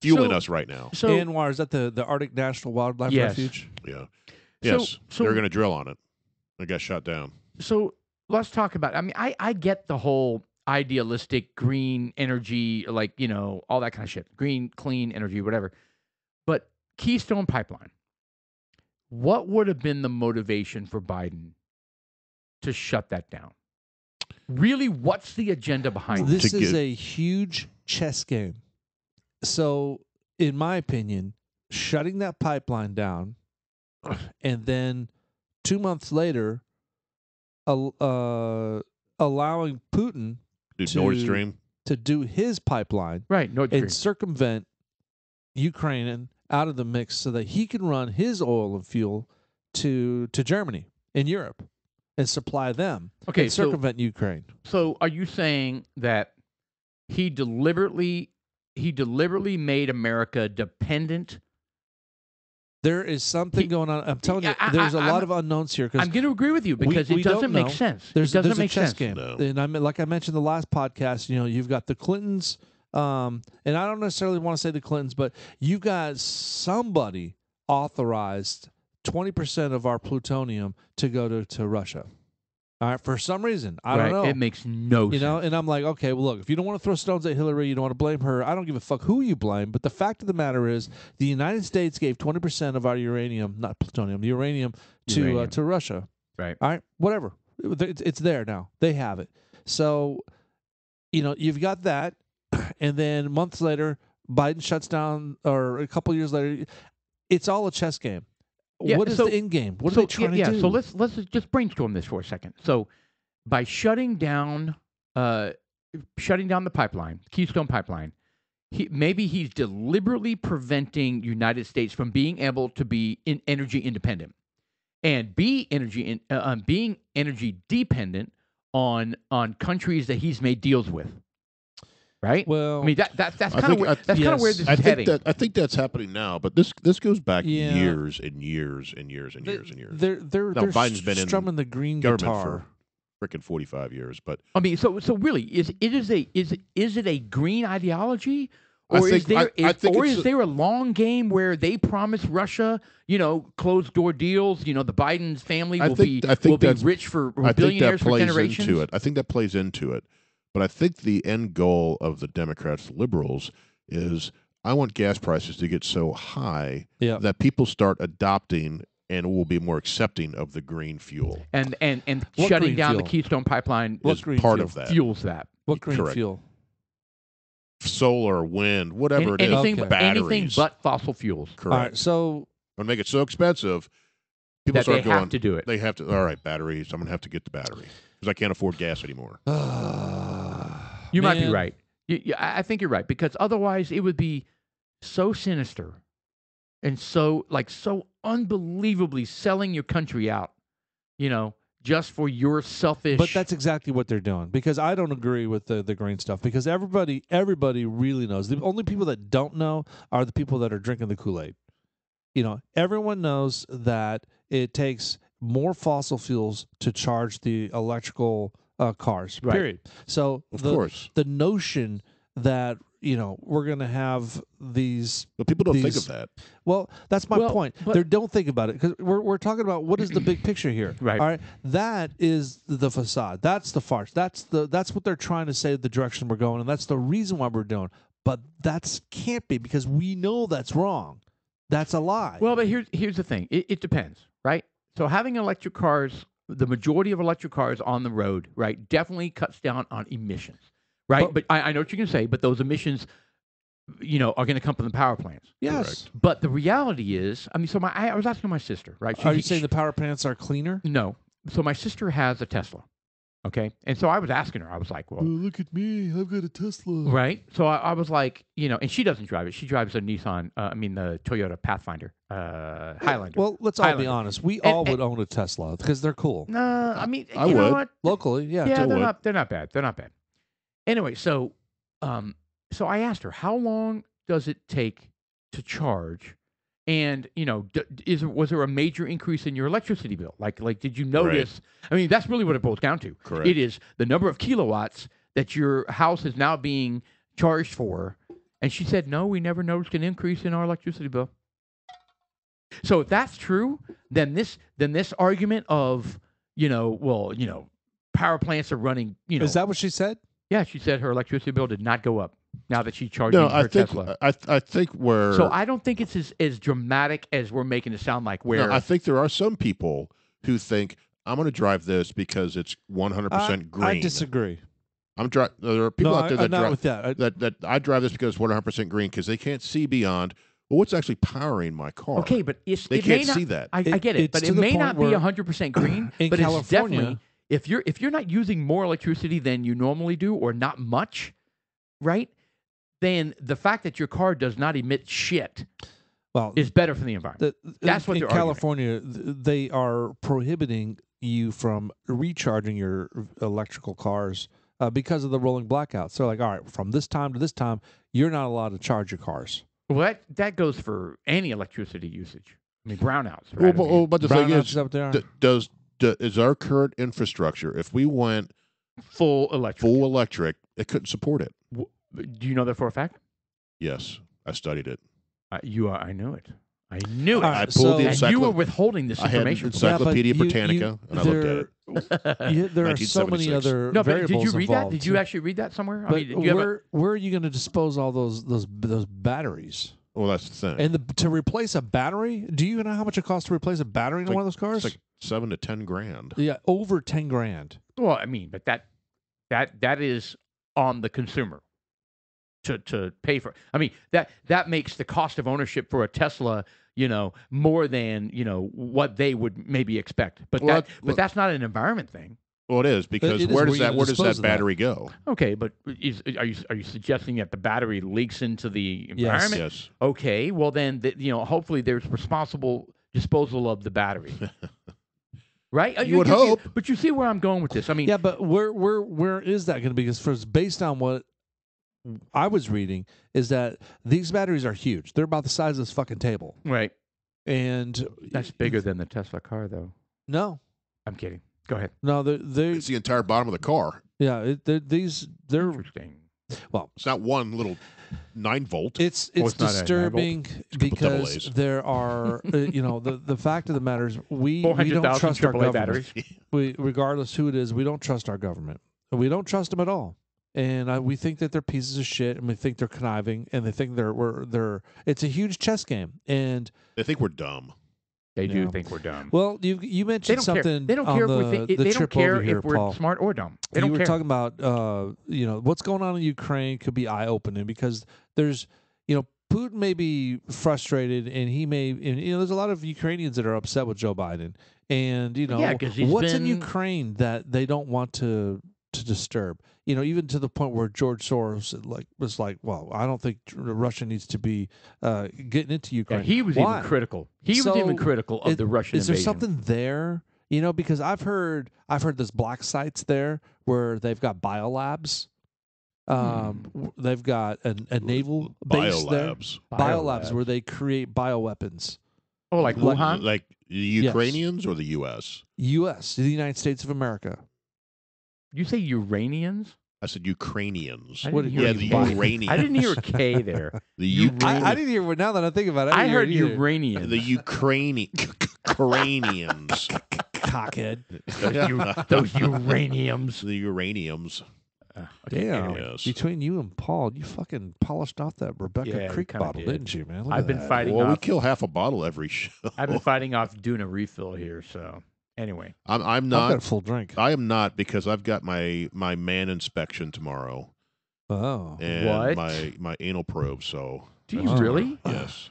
fueling So- us right now. So ANWR is that the the Arctic National Wildlife Yes. Refuge? Yeah. So- Yes. so- they're going to drill on it. It got shot down. so let's talk about I mean, I, I get the whole idealistic green energy, like, you know, all that kind of shit. Green, clean energy, whatever. But Keystone Pipeline, what would have been the motivation for Biden to shut that down? Really, what's the agenda behind it? This to is get- a huge chess game. So, in my opinion, shutting that pipeline down and then two months later, uh, allowing Putin Dude, To- Nord Stream. to do his pipeline Right, Nord Stream. and circumvent Ukraine and out of the mix so that he can run his oil and fuel to to Germany and Europe and supply them Okay, and so circumvent Ukraine. So are you saying that he deliberately he deliberately made America dependent? There is something He- going on. I'm telling you, I- I- there's a I'm- lot of unknowns here because I'm going to agree with you because we it doesn't don't make sense. there's it doesn't there's make a chess sense. game. No. And I mean, like I mentioned the last podcast, you know, you've got the Clintons, um, and I don't necessarily want to say the Clintons, but you've got somebody authorized 20% of our plutonium to go to, to Russia. All right, for some reason, I right? don't know. It makes no you know, sense. and I'm like, okay, well, look, if you don't want to throw stones at Hillary, you don't want to blame her. I don't give a fuck who you blame. But the fact of the matter is, the United States gave 20% of our uranium, not plutonium, uranium to Uh, to Russia. Right. All right, whatever. It's, it's there now. They have it. So, you know, you've got that, and then months later, Biden shuts down, or a couple years later, it's all a chess game. Yeah, what is so- the end game? What so, are they trying yeah, to yeah. So let's let's just brainstorm this for a second. So by shutting down uh shutting down the pipeline, Keystone pipeline, he maybe he's deliberately preventing United States from being able to be in energy independent and be energy in, uh, um, being energy dependent on on countries that he's made deals with. Right? well, I mean that, that that's kind of think- where I- that's kind of where yes. this is I think heading. that I think that's happening now, but this this goes back Yeah. years and years and years and they- years and years. They're they're Now, they're Biden's been in strumming the green government guitar. for freaking forty five years, but I mean, so so really, is it is a is it is it a green ideology, I or is there I- I is- think or is a- there a long game where they promise Russia, you know, closed door deals? You know, the Biden's family I will think- be I think will be rich for I think that billionaires for plays generations. into it. I think that plays into it. But I think the end goal of the Democrats, liberals, is I want gas prices to get so high Yeah. that people start adopting and will be more accepting of the green fuel. And and and What shutting down fuel? the Keystone pipeline What is green part fuel? of that. fuels that. What green Correct. fuel? Solar, wind, whatever An- it is, anything, Okay. but, anything but fossil fuels correct. All right, so When make it so expensive, people that they start going. have to do it. They have to. All right, batteries. I'm gonna have to get the battery because I can't afford gas anymore. You might be man, right. You, you, I I think you're right because otherwise it would be so sinister and so like so unbelievably selling your country out, you know, just for your selfish. But that's exactly what they're doing because I don't agree with the the green stuff because everybody everybody really knows. The only people that don't know are the people that are drinking the Kool-Aid. You know, everyone knows that it takes more fossil fuels to charge the electrical uh, cars. Right. Period. So Of the course, the notion that you know we're going to have these but people don't think of that. well, that's my Well, point. they don't think about it because we're, we're talking about what is the big picture here. Right. All right. That is the facade. That's the farce. That's the that's what they're trying to say the direction we're going, and that's the reason why we're doing. But that's can't be because we know that's wrong. That's a lie. Well, but here's here's the thing. It, it depends, right? So having electric cars, the majority of electric cars on the road, right, definitely cuts down on emissions, right? But- But, I, I know what you're going to say, but those emissions, you know, are going to come from the power plants. yes. But the reality is, I mean, so my I, I was asking my sister, right? Are you she- saying the power plants are cleaner? no? So my sister has a Tesla, okay, and so I was asking her, I was like, well, look at me. I've got a Tesla. Right. So I, I was like, you know, and she doesn't drive it. She drives a Nissan. Uh, I mean, the Toyota Pathfinder, uh, Highlander. Well, let's all be honest. We And- all would and- own a Tesla because they're cool no, I mean, I you know would. what? locally. Yeah. Yeah, they're would. not. They're not bad. They're not bad. Anyway, so, um, so I asked her, how long does it take to charge? And you know, d- is was there a major increase in your electricity bill? Like, like, did you notice? I mean, that's really what it boils down to. Correct. It is the number of kilowatts that your house is now being charged for. And she said, no, we never noticed an increase in our electricity bill. So if that's true, then this then this argument of you know, well, you know, power plants are running. You know, Is that what she said? yeah, she said her electricity bill did not go up now that she charging No, her I think Tesla. I I think where so I don't think it's as, as dramatic as we're making it sound like. Where No, I think there are some people who think I'm going to drive this because it's 100 percent green. I disagree. I'm dri- There are people no, out there I, that not drive with that. I- that that I drive this because it's 100 percent green because they can't see beyond. Well, what's actually powering my car? okay, but it's, they it may can't not, see that. I, I get it, it's but it may not be 100% green. In but it's California- definitely if you're if you're not using more electricity than you normally do or not much, right? Then the fact that your car does not emit shit well, is better for the environment. the, That's what in they're arguing. California. th- They are prohibiting you from recharging your electrical cars uh, because of the rolling blackouts. They're like, all right, from this time to this time, you're not allowed to charge your cars. Well, that, that goes for any electricity usage. I mean, brownouts, Well, right? I but, mean, well, but the thing Brownouts is, is that what they are? d- does d- is our current infrastructure? If we went full electric. full electric, it couldn't support it. Do you know that for a fact? Yes, I studied it. Uh, you, are, I knew it. I knew it. All I right, pulled the so- and you were withholding this I had information. from me. Encyclopedia Yeah, but you- Britannica, you- and I looked at it. You- there are so many other no, but did you read that? Did you actually read that somewhere? I mean, do you have a- where where are you going to dispose all those those those batteries? Well, that's the thing. And the, to replace a battery, do you know how much it costs to replace a battery in It's one of those cars? it's like seven to ten grand. yeah, over ten grand. Well, I mean, but that that that is on the consumer to to pay for. I mean, that that makes the cost of ownership for a Tesla, you know, more than you know what they would maybe expect. But Well, that that- but that's not an environment thing. Well, it is because it is where where does that where does that of that. battery go? Okay, but is, are you are you suggesting that the battery leaks into the environment? Yes. yes. Okay, well then, the, you know, hopefully there's responsible disposal of the battery. Right? Uh, You would hope. But you see where I'm going with this. I mean, Yeah, but where where where is that going to be? Because first, based on what I was reading, is that these batteries are huge. They're about the size of this fucking table, right. and That's bigger than the Tesla car, though. No, I'm kidding. Go ahead. no, they're they It's the entire bottom of the car. yeah. It, they're, these they're Interesting. well. It's not one little nine volt. It's Oh, it's it's not a nine disturbing couple double because A's. there are uh, you know the the fact of the matter is we we don't thousand trust our AAA government. batteries. We regardless who it is, we don't trust our government. We don't trust them at all, and uh, we think that they're pieces of shit, and we think they're conniving, and they think they're we're, they're. It's a huge chess game, and they think we're dumb. They do Yeah. think we're dumb. well, you you They mentioned don't something. care. They don't care the, if we think, the they don't care here, if we're Paul. smart or dumb. They you don't were care. talking about uh, you know what's going on in Ukraine could be eye opening because there's you know Putin may be frustrated and he may and, you know there's a lot of Ukrainians that are upset with Joe Biden and you know Yeah, 'cause he's what's in been- Ukraine that they don't want to to disturb you know even to the point where George Soros like was like well I don't think Russia needs to be uh, getting into Yeah, Ukraine he was Why? even critical. He So, was even critical of it- the Russian is there invasion. something there you know because i've heard i've heard there's black sites there where they've got biolabs um w- they've got a, a naval base there Biolabs. biolabs where they create bioweapons Oh, like like- Wuhan. Like the Ukrainians or the U.S. us the united states of america you say Uranians? I said Ukrainians. I What didn't did hear Yeah, you the buy? Uranians. I didn't hear a K there. The You- Ukrainians. I, I didn't hear now that i think about it i, I didn't heard hear it either. Uranians. the Ukrainian Ukrainians. cockhead those, u- those uraniums. the uraniums. Uh, okay, Damn. anyway. Yes. between you and paul you fucking polished off that rebecca Yeah, we creek kinda bottle did. didn't you man Look I've at been that. fighting Well, we off. kill half a bottle every show. I've been fighting off doing a refill here. So anyway, I'm, I'm i've got a not. full drink I am not because I've got my my man inspection tomorrow oh and What? my my anal probe. So do you Oh. really? Uh, yes,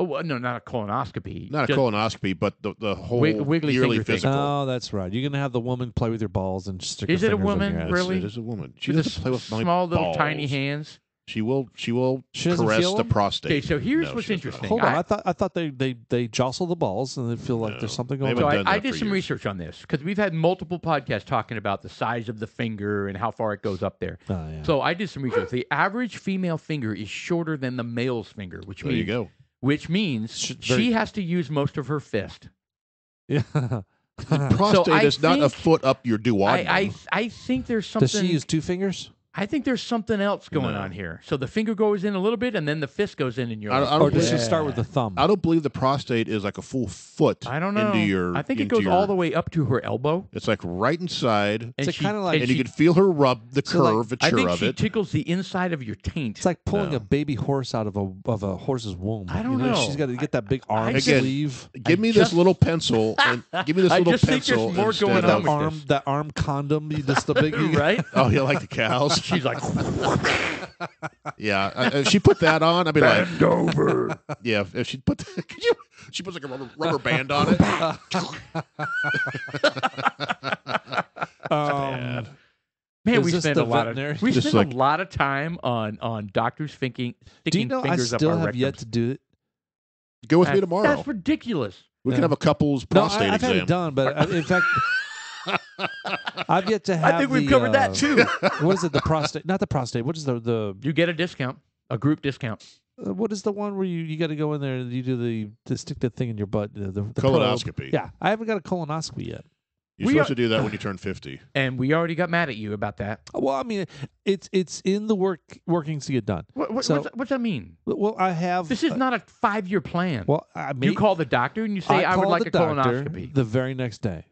Oh well, no, not a colonoscopy. not a Just- colonoscopy, but the the whole Wig- wiggly yearly finger thing. physical. Oh, that's right. You're gonna have the woman play with your balls and stick. Is her it a fingers in woman, your ass. really? It is a woman. She with doesn't play with my small little tiny balls. hands. She will. She will She caress the prostate. Okay, so here's No, what's she does not. interesting. Hold on, I- I, thought I thought they they they jostle the balls and they feel like No. there's something They going haven't So on. done I, I did some years. research on this because we've had multiple podcasts talking about the size of the finger and how far it goes up there. Oh, yeah. So I did some research. The average female finger is shorter than the male's finger, which There you means go. which means Sh- she very- has to use most of her fist. yeah. Prostate I is not a foot up your duodenum. I, I I think there's something. Does she use two fingers? I think there's something else going No. on here. So the finger goes in a little bit, and then the fist goes in, and you're I- like, I don't Or does she believe- start with the thumb? I don't believe the prostate is like a full foot. I don't know. Into your, I think it into goes your- all the way up to her elbow. It's like right inside, And So she, kinda like- and she, you can feel her rub the So, like, curvature I think of she it. tickles the inside of your taint. It's like pulling No. a baby horse out of a of a horse's womb. I don't you know, know. She's got to get that big I- arm I Again, sleeve. give I me just- this little pencil and give me this I little just think there's pencil more instead going on of that with arm, this. that arm condom. You just the big. right? oh, you like the cows? She's like, yeah, uh, if she put that on, I'd be like, bend over. yeah. If she put, could you? She puts like a rubber, rubber band on it. Um, Man, Is we this spend the a lot of we Just spend like- a lot of time on on doctors thinking do sticking you know I fingers still up our have yet rectums. to do it? Go with me That- tomorrow. That's ridiculous. we can have a couple's No, prostate I, I've had exam. it done, but uh, in fact, I've yet to have. I think we've the, covered uh, that too. What is it? The prostate? Not the prostate. What is the the? you get a discount, a group discount. uh, What is the one where you, you got to go in there and you do the to stick that thing in your butt? The, the, the probe? Colonoscopy. Yeah, I haven't got a colonoscopy yet. You're We supposed are- to do that when you turn 50. And we already got mad at you about that. Well, I mean, it's it's in the work workings to get done. What, what, So- what's, what's that mean? Well, I have. This is uh, not a five-year plan. well, I mean, you call the doctor and you say, I, would called like the a doctor colonoscopy. the very next day.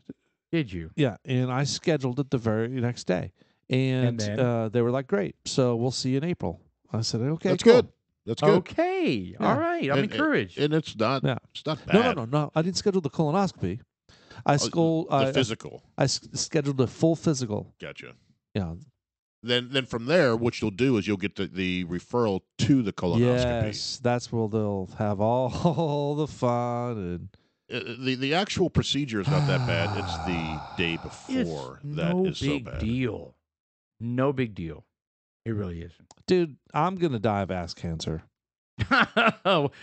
Did you? Yeah, and I scheduled it the very next day, and, then? uh, they were like, "Great, so we'll see you in April." I said, "Okay, That's cool." good. That's good. Okay. Yeah. All right. I'm And- encouraged. And it's not Yeah. it's not bad. No, no, no, no. I didn't schedule the colonoscopy. I Oh, school. The I, physical. I s- scheduled a full physical. Gotcha. Yeah. Then then from there, what you'll do is you'll get the, the referral to the colonoscopy. Yes, that's where they'll have all the fun and Uh, The the actual procedure is not that bad. It's the day before it's that no is so big bad. deal. No big deal. It really isn't. dude, I'm gonna die of ass cancer.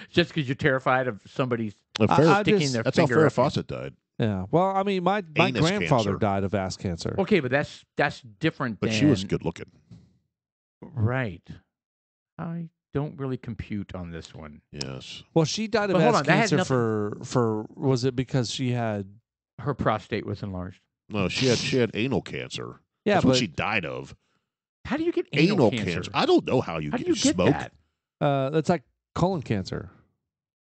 Just because you're terrified of somebody's Uh, I- I sticking just- their that's how finger Farrah up you. Fawcett died. Yeah. Well, I mean, my my Anus grandfather cancer. died of ass cancer. Okay, but that's that's different. But she was than- good looking. Right. I don't really compute on this one. Yes. Well, she died of But hold ass on, that had cancer nothing- for for was it because she had Her prostate was enlarged. No, she had she had anal cancer. yeah, That's but what she died of. How do you get anal, Anal, cancer? cancer. I don't know how you How do get you get smoke, that? uh, that's like colon cancer.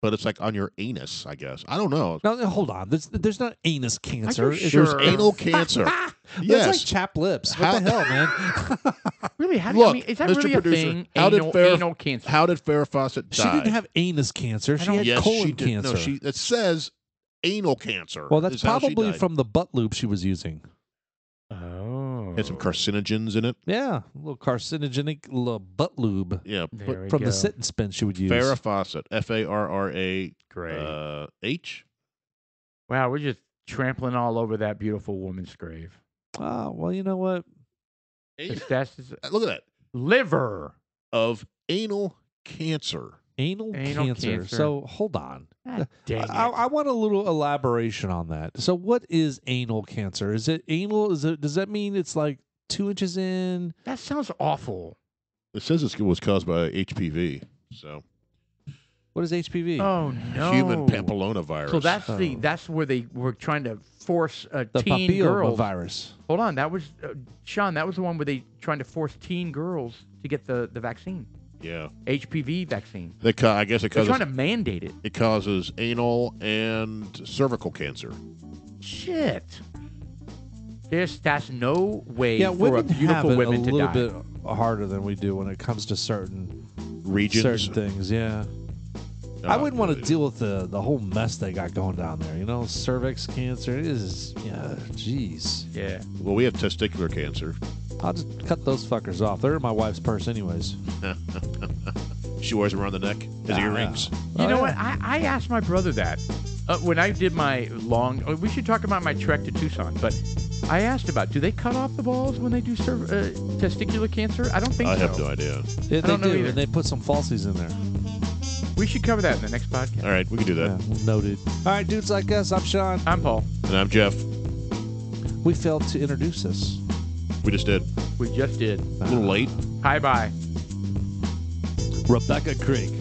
But it's like on your anus, I guess. I don't know. No, no, hold on. There's there's not anus cancer. It's- sure? There's anal cancer. That's yes. like chapped lips. What How- the hell, man? Really? How do you, I Look, mean, is that Mr. really Producer, a thing? how did anal, Farrah- anal cancer. How did Farrah Fawcett die? she didn't have anus cancer. She had yes, colon she cancer. No, she. It says anal cancer. well, that's is how she probably from the butt loop she was using. Oh. Had some carcinogens in it. Yeah, a little carcinogenic little butt lube Yeah. There we from go. the sit and spin she would use. Farrah Fawcett. F A R R A Great. uh, H. wow, we're just trampling all over that beautiful woman's grave. Ah, well, you know what? It's- That's his Look at that. liver. Of anal cancer. Anal, Anal cancer. cancer. So hold on. God dang it. I, I want a little elaboration on that. So, what is anal cancer? Is it anal? Is it? Does that mean it's like two inches in? that sounds awful. It says it was caused by HPV. So What is HPV? Oh no. human papillomavirus. So that's the Oh. that's where they were trying to force uh, the teen girls. virus. Hold on, that was uh, Sean. That was the one where they trying to force teen girls to get the the vaccine, yeah. HPV vaccine. They ca- I guess it They're causes trying to mandate it. it causes anal and cervical cancer. Shit. There's that's no way Yeah, for a women have beautiful it a to little die. bit harder than we do when it comes to certain Regions. certain things. Yeah, I wouldn't want to deal with the the whole mess they got going down there. You know, cervix cancer it is. Yeah, jeez. Yeah. Well, we have testicular cancer. I'll just cut those fuckers off. They're in my wife's purse, anyways. She wears them around the neck as Ah, earrings. You Oh, know yeah. what? I, I asked my brother that uh, when I did my long. uh, We should talk about my trek to Tucson, but I asked about do they cut off the balls when they do cerv- uh, testicular cancer? I don't think I so. have no idea. Yeah, they don't know do, either. and they put some falsies in there. We should cover that in the next podcast. All right, we can do that. Yeah, noted. All right, dudes like us. I'm Sean. I'm Paul. And I'm Jeff. We failed to introduce us. We just did. We just did. A little late. Hi bye. Rebecca Creek.